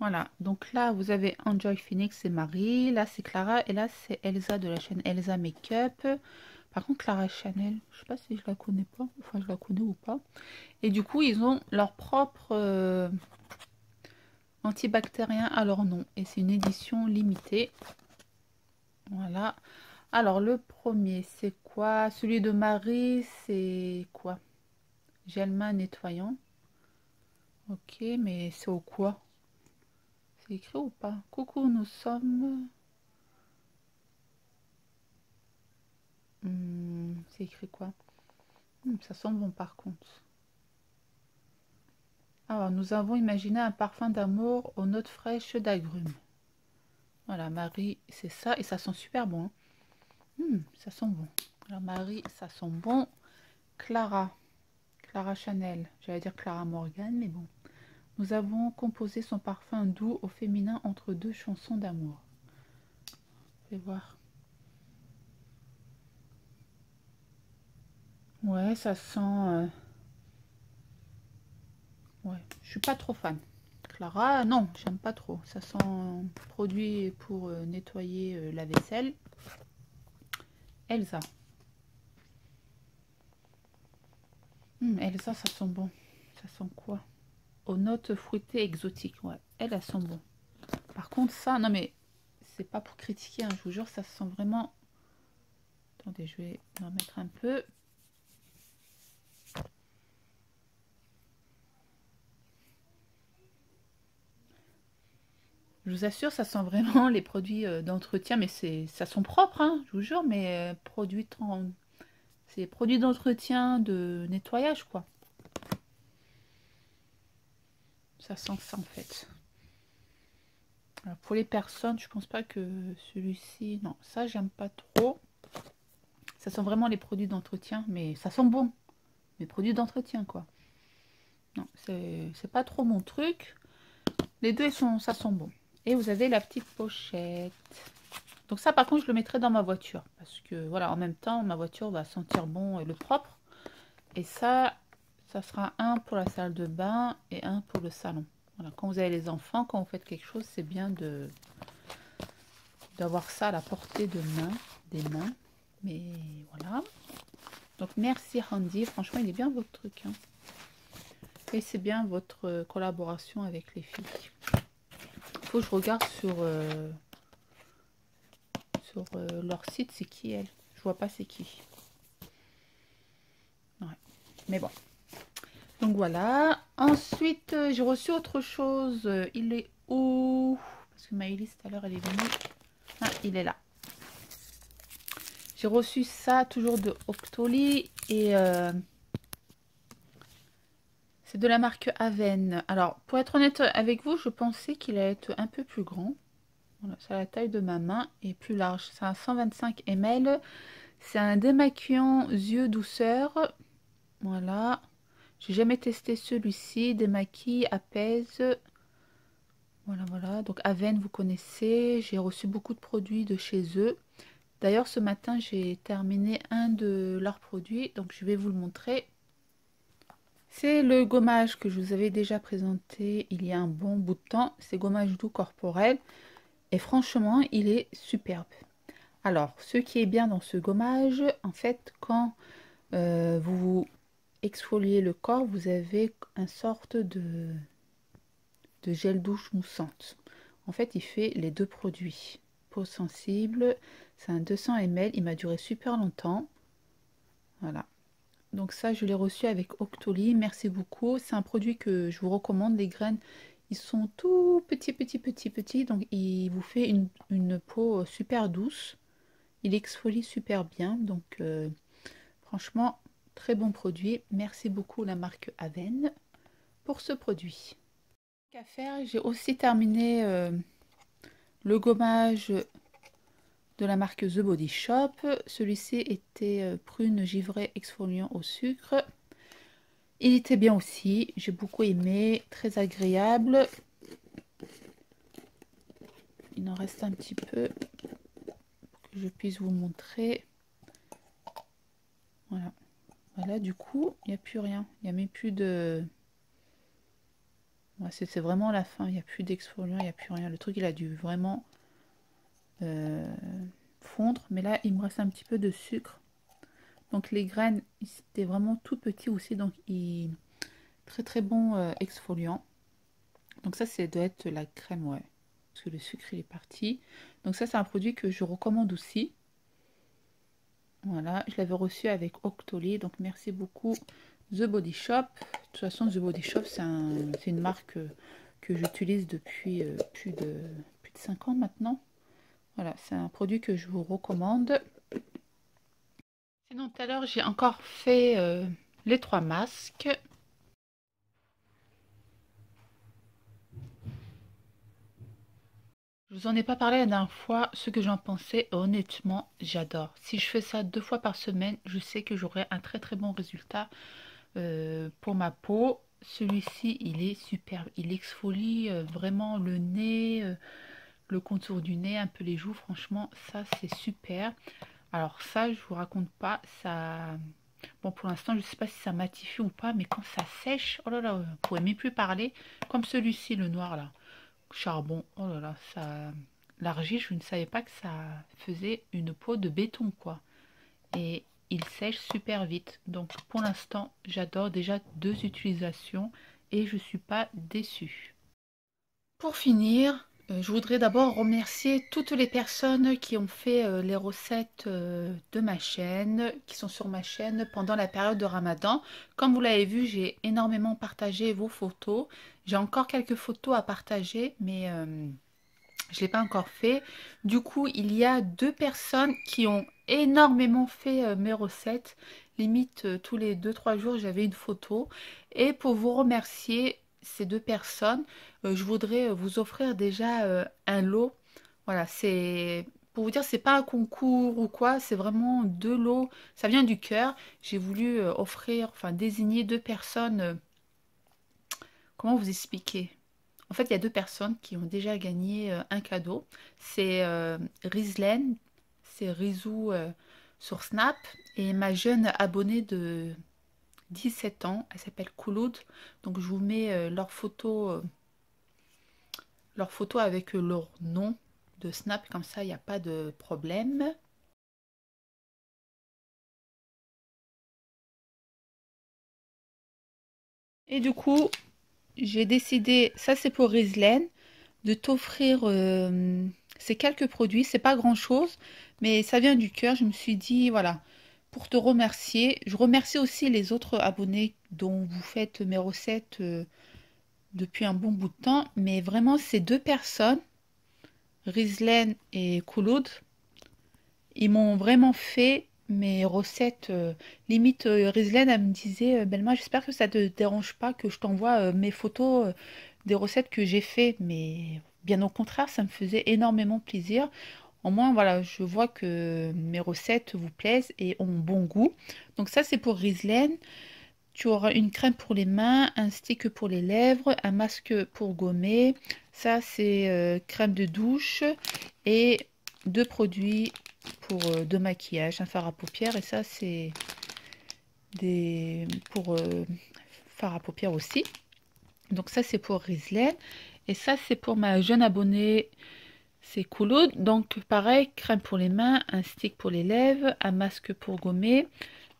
Voilà, donc là vous avez Enjoy Phoenix et Marie, là c'est Clara et là c'est Elsa de la chaîne Elsa Makeup. Par contre, Clara Chanel, je sais pas si je la connais pas, enfin je la connais ou pas. Et du coup, ils ont leur propre euh, antibactérien à leur nom. Et c'est une édition limitée. Voilà. Alors, le premier, c'est quoi? Celui de Marie, c'est quoi? Gelma nettoyant. Ok, mais c'est au quoi? Écrit ou pas Coucou, nous sommes... Hmm, c'est écrit quoi? Hmm, Ça sent bon par contre. Alors, nous avons imaginé un parfum d'amour aux notes fraîches d'agrumes. Voilà, Marie, c'est ça. Et ça sent super bon. Hein. Hmm, ça sent bon. Marie, ça sent bon. Clara. Clara Chanel. J'allais dire Clara Morgan, mais bon. Nous avons composé son parfum doux au féminin entre deux chansons d'amour. Voir. Ouais, ça sent... Euh, ouais, je suis pas trop fan. Clara, non, j'aime pas trop. Ça sent produit pour euh, nettoyer euh, la vaisselle. Elsa. Hmm, Elsa, ça sent bon. Ça sent quoi? Notes fruitées exotiques. Ouais, elle, elle sent bon. Par contre, ça, non mais c'est pas pour critiquer, hein, je vous jure, ça sent vraiment... Attendez, je vais en mettre un peu. Je vous assure, ça sent vraiment les produits euh, d'entretien, mais c'est ça sent propre, hein, je vous jure, mais euh, produits c'est produits d'entretien, de nettoyage, quoi. Ça sent ça en fait. pour les personnes, je pense pas que celui-ci, non, ça j'aime pas trop. Ça sent vraiment les produits d'entretien, mais ça sent bon. Les produits d'entretien, quoi. Non, c'est pas trop mon truc. Les deux, sont, ça sent bon. Et vous avez la petite pochette. Donc ça, par contre, je le mettrai dans ma voiture. Parce que, voilà, en même temps, ma voiture va sentir bon et le propre. Et ça, ça sera un pour la salle de bain et un pour le salon. Voilà, quand vous avez les enfants, quand vous faites quelque chose, c'est bien de d'avoir ça à la portée de main, des mains. Mais voilà. Donc merci Randy, franchement il est bien votre truc. Hein. Et c'est bien votre collaboration avec les filles faut que je regarde sur, euh, sur euh, leur site. C'est qui elle? Je vois pas c'est qui. Ouais. Mais bon. Donc voilà. Ensuite, euh, j'ai reçu autre chose. Il est où? Parce que Maëlys, tout à l'heure, elle est venue. Ah, il est là. J'ai reçu ça toujours de Octoly et euh, c'est de la marque Aven. Alors, pour être honnête avec vous, je pensais qu'il allait être un peu plus grand. Voilà, c'est la taille de ma main et plus large. C'est un 125 ml. C'est un démaquillant yeux douceur. Voilà. J'ai jamais testé celui-ci. Démaquille, apaise. Voilà, voilà. Donc Aven, vous connaissez. J'ai reçu beaucoup de produits de chez eux. D'ailleurs, ce matin, j'ai terminé un de leurs produits, donc je vais vous le montrer. C'est le gommage que je vous avais déjà présenté il y a un bon bout de temps. C'est gommage doux corporel. Et franchement, il est superbe. Alors, ce qui est bien dans ce gommage, en fait, quand euh, vous exfoliez le corps, vous avez une sorte de, de gel douche moussante. En fait, il fait les deux produits. Peau sensible, c'est un 200 ml, il m'a duré super longtemps. Voilà. Donc ça, je l'ai reçu avec Octoly. Merci beaucoup. C'est un produit que je vous recommande. Les graines, ils sont tout petits, petits, petits, petits. Donc il vous fait une, peau super douce. Il exfolie super bien. Donc euh, franchement, très bon produit. Merci beaucoup la marque Aven pour ce produit. Qu'à faire, j'ai aussi terminé euh, le gommage de la marque The Body Shop. Celui-ci était euh, prune givrée exfoliant au sucre. Il était bien aussi, j'ai beaucoup aimé, très agréable. Il en reste un petit peu pour que je puisse vous montrer. Voilà. Voilà, du coup, il n'y a plus rien. Il n'y a même plus de... C'est vraiment la fin. Il n'y a plus d'exfoliant, il n'y a plus rien. Le truc, il a dû vraiment euh, fondre. Mais là, il me reste un petit peu de sucre. Donc les graines, c'était vraiment tout petit aussi. Donc il très très bon euh, exfoliant. Donc ça, c'est doit être la crème, ouais. Parce que le sucre, il est parti. Donc ça, c'est un produit que je recommande aussi. Voilà, je l'avais reçu avec Octoly. Donc merci beaucoup The Body Shop. De toute façon, The Body Shop, c'est une marque que j'utilise depuis euh, plus, de, plus de 5 ans maintenant. Voilà, c'est un produit que je vous recommande. Sinon, tout à l'heure, j'ai encore fait euh, les trois masques. Je vous en ai pas parlé la dernière fois, ce que j'en pensais, honnêtement, j'adore. Si je fais ça deux fois par semaine, je sais que j'aurai un très très bon résultat euh, pour ma peau. Celui-ci, il est superbe. Il exfolie euh, vraiment le nez, le contour du nez, un peu les joues. Franchement, ça, c'est super. Alors ça, je vous raconte pas, ça... Bon, pour l'instant, je ne sais pas si ça matifie ou pas, mais quand ça sèche, oh là là, vous pourrez même plus parler. Comme celui-ci, le noir, là. Charbon, oh là là, ça... L'argile, je ne savais pas que ça faisait une peau de béton, quoi. Et il sèche super vite. Donc, pour l'instant, j'adore déjà deux utilisations et je suis pas déçue. Pour finir, je voudrais d'abord remercier toutes les personnes qui ont fait euh, les recettes euh, de ma chaîne, qui sont sur ma chaîne pendant la période de Ramadan. Comme vous l'avez vu, j'ai énormément partagé vos photos. J'ai encore quelques photos à partager, mais je ne l'ai pas encore fait. Du coup, il y a deux personnes qui ont énormément fait mes recettes. Limite, tous les 2-3 jours, j'avais une photo. Et pour vous remercier, ces deux personnes, euh, je voudrais euh, vous offrir déjà euh, un lot. Voilà, c'est pour vous dire, c'est pas un concours ou quoi, c'est vraiment deux lots. Ça vient du cœur. J'ai voulu offrir, enfin désigner deux personnes. comment vous expliquer? En fait, il y a deux personnes qui ont déjà gagné un cadeau. C'est Rizlen, c'est Rizou sur Snap, et ma jeune abonnée de 17 ans. Elle s'appelle Kouloud. Donc je vous mets euh, leur photo, euh, leur photo avec euh, leur nom de Snap. Comme ça, il n'y a pas de problème. Et du coup, j'ai décidé, ça c'est pour Rizlen, de t'offrir C'est quelques produits, c'est pas grand chose, mais ça vient du cœur. Je me suis dit, voilà, pour te remercier. Je remercie aussi les autres abonnés dont vous faites mes recettes euh, depuis un bon bout de temps. Mais vraiment, ces deux personnes, Rizlen et Kouloud, ils m'ont vraiment fait mes recettes. Euh, limite, euh, elle me disait, Belma, j'espère que ça ne te dérange pas que je t'envoie mes photos des recettes que j'ai fait. Mais bien au contraire, ça me faisait énormément plaisir. Au moins, voilà, je vois que mes recettes vous plaisent et ont bon goût. Donc ça, c'est pour Rislaine. Tu auras une crème pour les mains, un stick pour les lèvres, un masque pour gommer. Ça, c'est euh, crème de douche et deux produits pour euh, de maquillage, un fard à paupières. Et ça, c'est des pour euh, fard à paupières aussi. Donc ça, c'est pour Rislaine. Et ça, c'est pour ma jeune abonnée c'est cool. Donc pareil, crème pour les mains, un stick pour les lèvres, un masque pour gommer,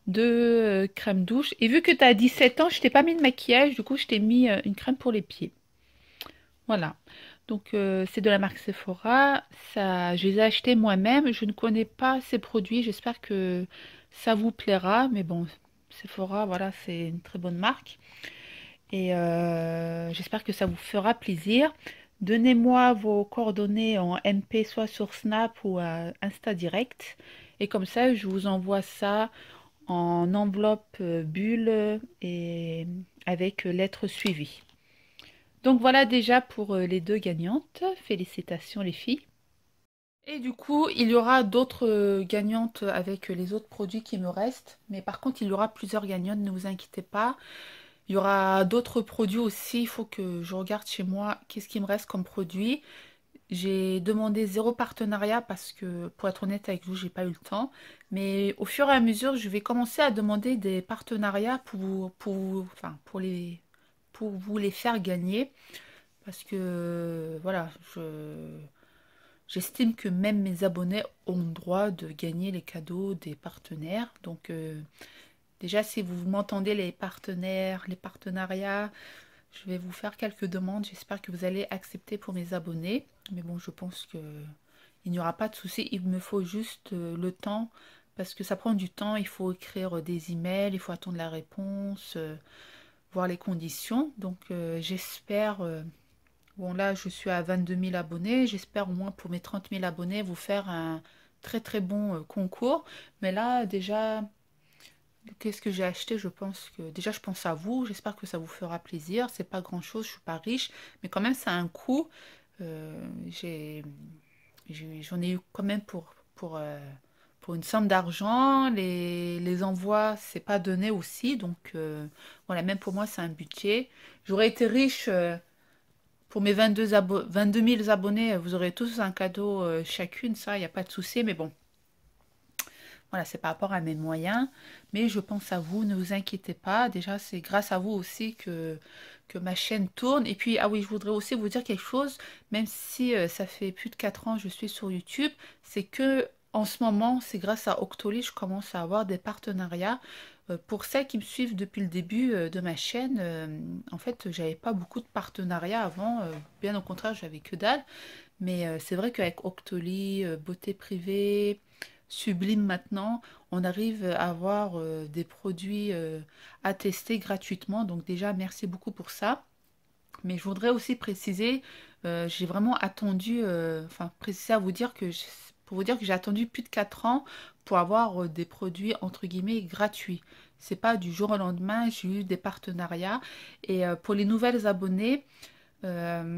deux euh, crèmes douche. Et vu que tu as 17 ans, je t'ai pas mis de maquillage, du coup je t'ai mis euh, une crème pour les pieds. Voilà. Donc euh, c'est de la marque Sephora. Ça, je les ai achetés moi-même. Je ne connais pas ces produits. J'espère que ça vous plaira. Mais bon, Sephora, voilà, c'est une très bonne marque. Et j'espère que ça vous fera plaisir. Donnez-moi vos coordonnées en MP, soit sur Snap ou à Insta Direct. Et comme ça, je vous envoie ça en enveloppe euh, bulle et avec lettres suivies. Donc voilà déjà pour euh, les deux gagnantes. Félicitations les filles. Et du coup, il y aura d'autres euh, gagnantes avec les autres produits qui me restent. Mais par contre, il y aura plusieurs gagnantes, ne vous inquiétez pas. Il y aura d'autres produits aussi. Il faut que je regarde chez moi qu'est-ce qui me reste comme produit. J'ai demandé zéro partenariat parce que, pour être honnête avec vous, j'ai pas eu le temps. Mais au fur et à mesure, je vais commencer à demander des partenariats pour, vous les faire gagner. Parce que, voilà, je, j'estime que même mes abonnés ont le droit de gagner les cadeaux des partenaires. Donc, euh, Déjà, si vous m'entendez les partenaires, les partenariats, je vais vous faire quelques demandes. J'espère que vous allez accepter pour mes abonnés. Mais bon, je pense que il n'y aura pas de souci. Il me faut juste euh, le temps parce que ça prend du temps. Il faut écrire des emails, il faut attendre la réponse, euh, voir les conditions. Donc, euh, j'espère. bon, là, je suis à 22 000 abonnés. J'espère au moins pour mes 30 000 abonnés vous faire un très très bon concours. Mais là, déjà Qu'est-ce que j'ai acheté? Je pense que déjà je pense à vous. J'espère que ça vous fera plaisir. C'est pas grand chose, je suis pas riche, mais quand même ça a un coût. Euh, j'en ai, eu quand même euh, pour une somme d'argent. Les, les envois c'est pas donné aussi, donc euh, voilà même pour moi c'est un budget. J'aurais été riche. pour mes 22, abo 22 000 abonnés, vous aurez tous un cadeau chacune, ça, il n'y a pas de souci. Mais bon, voilà, c'est par rapport à mes moyens. Mais je pense à vous, ne vous inquiétez pas. Déjà, c'est grâce à vous aussi que, que ma chaîne tourne. Et puis, ah oui, je voudrais aussi vous dire quelque chose. Même si euh, ça fait plus de 4 ans que je suis sur YouTube, c'est que en ce moment, c'est grâce à Octoly, je commence à avoir des partenariats. Euh, pour celles qui me suivent depuis le début euh, de ma chaîne, en fait, j'avais pas beaucoup de partenariats avant. bien au contraire, j'avais que dalle. Mais c'est vrai qu'avec Octoly, Beauté Privée, Sublime maintenant, on arrive à avoir euh, des produits euh, à tester gratuitement. Donc déjà, merci beaucoup pour ça. Mais je voudrais aussi préciser, euh, j'ai vraiment attendu, enfin préciser à vous dire que, pour vous dire que j'ai attendu plus de 4 ans pour avoir des produits entre guillemets gratuits. C'est pas du jour au lendemain, j'ai eu des partenariats. Et pour les nouvelles abonnés,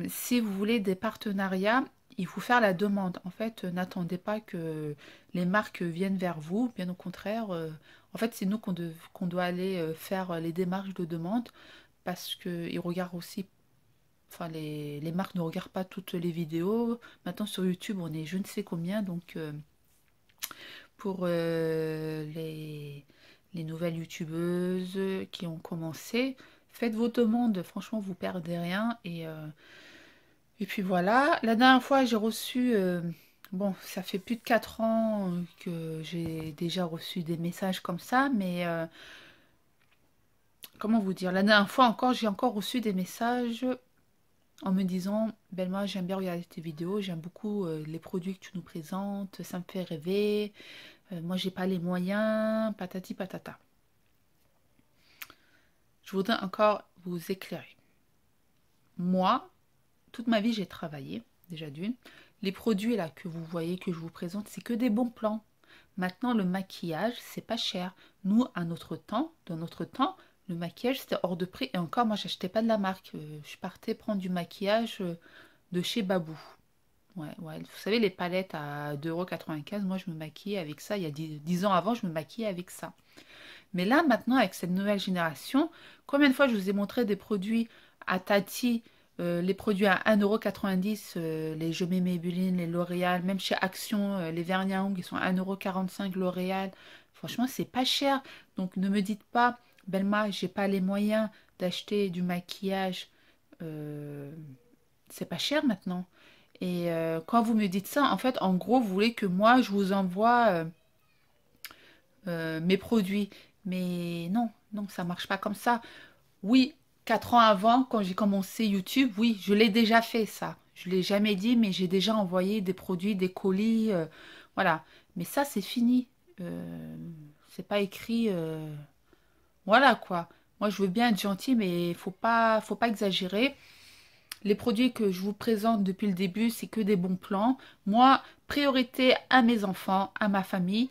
si vous voulez des partenariats, il faut faire la demande. En fait, n'attendez pas que les marques viennent vers vous. Bien au contraire, euh, en fait, c'est nous qu'on doit aller euh, faire les démarches de demande parce qu'ils regardent aussi. Enfin, les, marques ne regardent pas toutes les vidéos. Maintenant, sur YouTube, on est je ne sais combien. Donc, euh, pour les, les nouvelles youtubeuses qui ont commencé, faites vos demandes. Franchement, vous perdez rien. Et et puis voilà, la dernière fois j'ai reçu, euh, bon ça fait plus de 4 ans que j'ai déjà reçu des messages comme ça, mais euh, comment vous dire, la dernière fois encore j'ai encore reçu des messages en me disant moi, j'aime bien regarder tes vidéos, j'aime beaucoup euh, les produits que tu nous présentes, ça me fait rêver. Euh, moi, j'ai pas les moyens, patati patata. Je voudrais encore vous éclairer. Moi, toute ma vie, j'ai travaillé, déjà d'une. Les produits là que vous voyez, que je vous présente, c'est que des bons plans. Maintenant, le maquillage, c'est pas cher. Nous, à notre temps, dans notre temps, le maquillage, c'était hors de prix. Et encore, moi, j'achetais pas de la marque. Euh, je partais prendre du maquillage euh, de chez Babou. Ouais, ouais. Vous savez, les palettes à 2,95€, moi, je me maquillais avec ça. Il y a 10, ans avant, je me maquillais avec ça. Mais là, maintenant, avec cette nouvelle génération, combien de fois je vous ai montré des produits à Tati, euh, les produits à 1,90€, les Je Maybelline, les L'Oréal, même chez Action, les vernis à ongles, ils sont à 1,45€ L'Oréal. Franchement, c'est pas cher. Donc, ne me dites pas Belma, j'ai pas les moyens d'acheter du maquillage. Euh, c'est pas cher maintenant. Et euh, quand vous me dites ça, en fait, en gros, vous voulez que moi, je vous envoie euh, mes produits. Mais non, non, ça marche pas comme ça. Oui, quatre ans avant, quand j'ai commencé YouTube, oui, je l'ai déjà fait ça. Je l'ai jamais dit, mais j'ai déjà envoyé des produits, des colis, voilà. Mais ça, c'est fini. c'est pas écrit voilà quoi. Moi, je veux bien être gentil, mais faut pas, faut pas exagérer. Les produits que je vous présente depuis le début, c'est que des bons plans. Moi, priorité à mes enfants, à ma famille.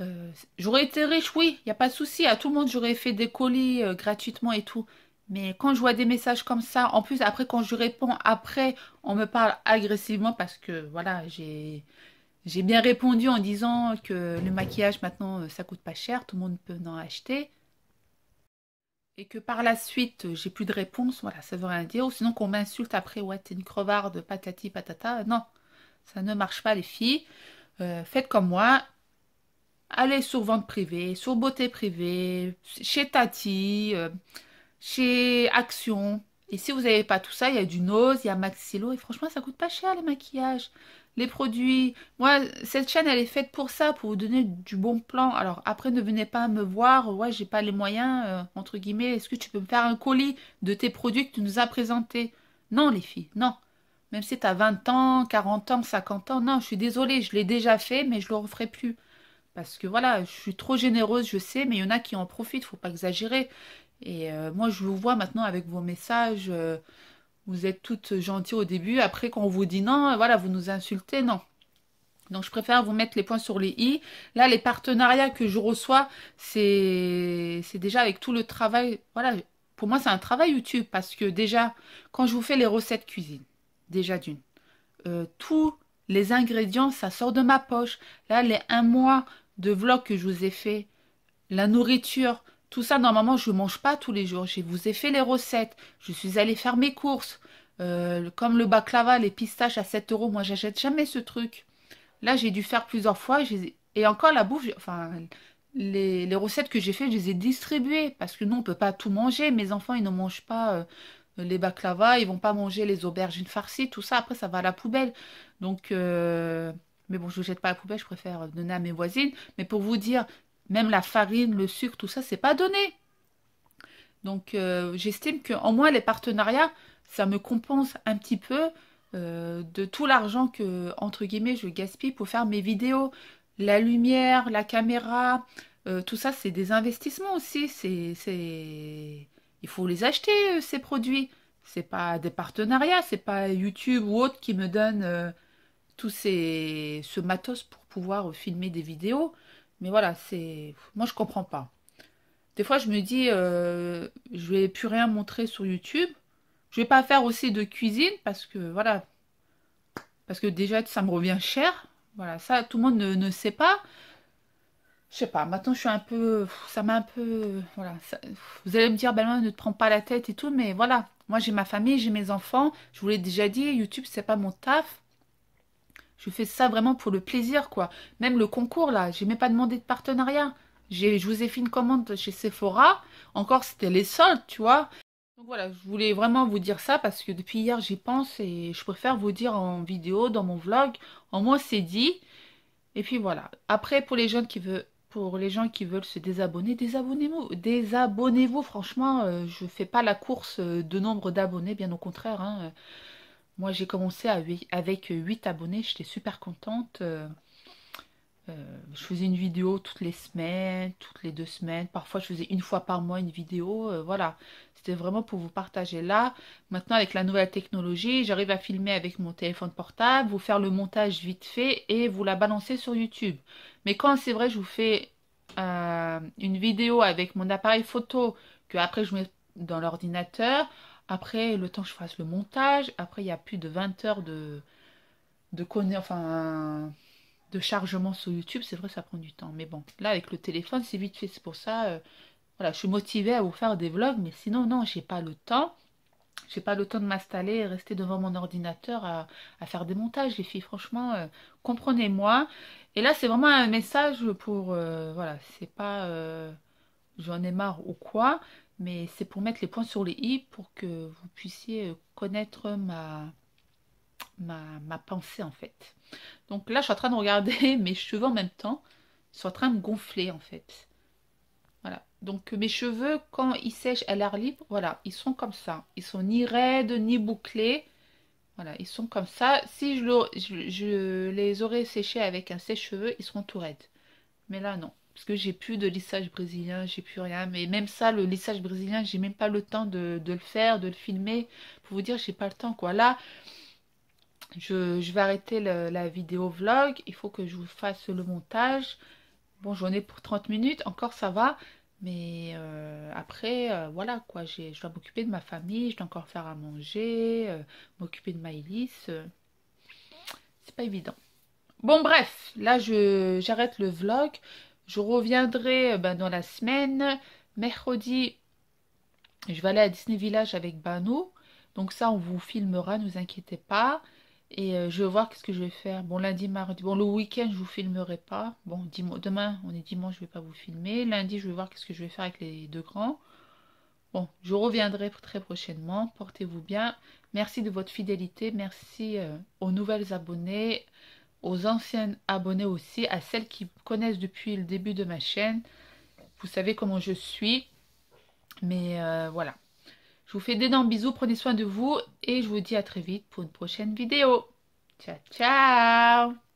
Euh, j'aurais été riche, oui, il n'y a pas de souci. À tout le monde, j'aurais fait des colis euh, gratuitement et tout. Mais quand je vois des messages comme ça, en plus, après, quand je réponds, après, on me parle agressivement parce que, voilà, j'ai... Bien répondu en disant que le maquillage maintenant euh, ça coûte pas cher, tout le monde peut en acheter et que par la suite j'ai plus de réponse, voilà, ça veut rien dire. Ou sinon qu'on m'insulte après, ouais, t'es une crevarde, patati patata. Non, ça ne marche pas les filles. Euh, faites comme moi. Allez sur vente privée, sur beauté privée, chez Tati, euh, chez Action. Et si vous n'avez pas tout ça, il y a du Nose, il y a Maxillo. Et franchement, ça coûte pas cher les maquillages les produits. Moi, cette chaîne, elle est faite pour ça, pour vous donner du bon plan. Alors après, ne venez pas me voir, ouais, j'ai pas les moyens, euh, entre guillemets, est-ce que tu peux me faire un colis de tes produits que tu nous as présentés? Non, les filles, non. Même si tu as 20 ans, 40 ans, 50 ans, non, je suis désolée, je l'ai déjà fait, mais je le referai plus. Parce que voilà, je suis trop généreuse, je sais, mais il y en a qui en profitent, faut pas exagérer. Et euh, moi, je vous vois maintenant avec vos messages. Euh, vous êtes toutes gentilles au début. Après, quand on vous dit non, voilà, vous nous insultez, non. Donc, je préfère vous mettre les points sur les i. Là, les partenariats que je reçois, c'est déjà avec tout le travail. Voilà, pour moi, c'est un travail YouTube parce que déjà, quand je vous fais les recettes cuisine, déjà d'une, euh, tous les ingrédients, ça sort de ma poche. Là, les un mois de vlog que je vous ai fait, la nourriture, tout ça, normalement, je ne mange pas tous les jours. Je vous ai fait les recettes. Je suis allée faire mes courses. Euh, comme le baklava, les pistaches à 7 euros, moi, j'achète jamais ce truc. Là, j'ai dû faire plusieurs fois. Et encore, la bouffe, enfin, les, recettes que j'ai faites, je les ai distribuées. Parce que nous, on ne peut pas tout manger. Mes enfants, ils ne mangent pas euh, les baklava. Ils vont pas manger les aubergines farcies. Tout ça, après, ça va à la poubelle. Donc... Euh, mais bon, je ne jette pas à la poubelle, je préfère donner à mes voisines. Mais pour vous dire, même la farine, le sucre, tout ça, c'est pas donné. Donc euh, j'estime qu'en moins les partenariats, ça me compense un petit peu euh, de tout l'argent que, entre guillemets, je gaspille pour faire mes vidéos. La lumière, la caméra, euh, tout ça, c'est des investissements aussi. C'est, Il faut les acheter, ces produits. C'est pas des partenariats, c'est pas YouTube ou autre qui me donne tout ces... ce matos pour pouvoir filmer des vidéos. Mais voilà, c'est. Moi, je comprends pas. Des fois, je me dis, euh, je vais plus rien montrer sur YouTube. Je vais pas faire aussi de cuisine parce que, voilà. Parce que déjà, ça me revient cher. Voilà, ça, tout le monde ne, sait pas. Je sais pas, maintenant je suis un peu. Ça m'a un peu. Voilà. vous allez me dire, ben ne te prends pas la tête et tout, mais voilà. Moi, j'ai ma famille, j'ai mes enfants. Je vous l'ai déjà dit, YouTube, c'est pas mon taf. Je fais ça vraiment pour le plaisir, quoi. Même le concours, là, j'ai même pas demandé de partenariat. Je vous ai fait une commande chez Sephora. Encore, c'était les soldes, tu vois. Donc voilà, je voulais vraiment vous dire ça parce que depuis hier, j'y pense et je préfère vous dire en vidéo, dans mon vlog. En moins, c'est dit. Et puis voilà. Après, pour les jeunes qui veulent gens qui veulent se désabonner, désabonnez-vous. Désabonnez-vous, franchement, euh, je fais pas la course de nombre d'abonnés, bien au contraire. hein. Moi, j'ai commencé avec 8 abonnés, j'étais super contente. Euh, euh, je faisais une vidéo toutes les semaines, toutes les deux semaines. Parfois, je faisais une fois par mois une vidéo. Euh, voilà, c'était vraiment pour vous partager là. Maintenant, avec la nouvelle technologie, j'arrive à filmer avec mon téléphone portable, vous faire le montage vite fait et vous la balancer sur YouTube. Mais quand c'est vrai, je vous fais une vidéo avec mon appareil photo que après je mets dans l'ordinateur. Après, le temps que je fasse le montage, après il y a plus de 20 heures de de chargement sur YouTube, c'est vrai ça prend du temps. Mais bon, là avec le téléphone, c'est vite fait. C'est pour ça, euh, voilà, je suis motivée à vous faire des vlogs, mais sinon non, j'ai pas le temps. J'ai pas le temps de m'installer et rester devant mon ordinateur à, faire des montages, les filles. Franchement, euh, comprenez-moi. Et là, c'est vraiment un message pour, euh, voilà, c'est pas j'en ai marre ou quoi, mais c'est pour mettre les points sur les i pour que vous puissiez connaître ma ma, pensée en fait. Donc là, je suis en train de regarder mes cheveux en même temps. Ils sont en train de gonfler en fait. Voilà. Donc mes cheveux, quand ils sèchent à l'air libre, voilà, ils sont comme ça. Ils sont ni raides, ni bouclés. Voilà, ils sont comme ça. Si je, je les aurais séchés avec un sèche-cheveux, ils seront tout raides. Mais là, non. Parce que j'ai plus de lissage brésilien, j'ai plus rien. Mais même ça, le lissage brésilien, j'ai même pas le temps de, le faire, de le filmer. Pour vous dire, j'ai pas le temps. Là, je, vais arrêter la vidéo vlog. Il faut que je vous fasse le montage. Bon, j'en ai pour 30 minutes. Encore, ça va. Mais euh, après, euh, voilà quoi. Je dois m'occuper de ma famille. Je dois encore faire à manger. Euh, m'occuper de Maïlis. c'est pas évident. Bon, bref. Là, j'arrête le vlog. Je reviendrai ben, dans la semaine. Mercredi, je vais aller à Disney Village avec Banou. Donc ça, on vous filmera, ne vous inquiétez pas. Et euh, je vais voir qu'est-ce que je vais faire. Bon, lundi, mardi. Bon, le week-end, je vous filmerai pas. Bon, demain, on est dimanche, je vais pas vous filmer. Lundi, je vais voir qu'est-ce que je vais faire avec les deux grands. Bon, je reviendrai très prochainement. Portez-vous bien. Merci de votre fidélité. Merci euh, aux nouvelles abonnés, aux anciennes abonnés aussi, à celles qui connaissent depuis le début de ma chaîne. Vous savez comment je suis. Mais euh, voilà. Je vous fais d'énormes bisous, prenez soin de vous et je vous dis à très vite pour une prochaine vidéo. Ciao, ciao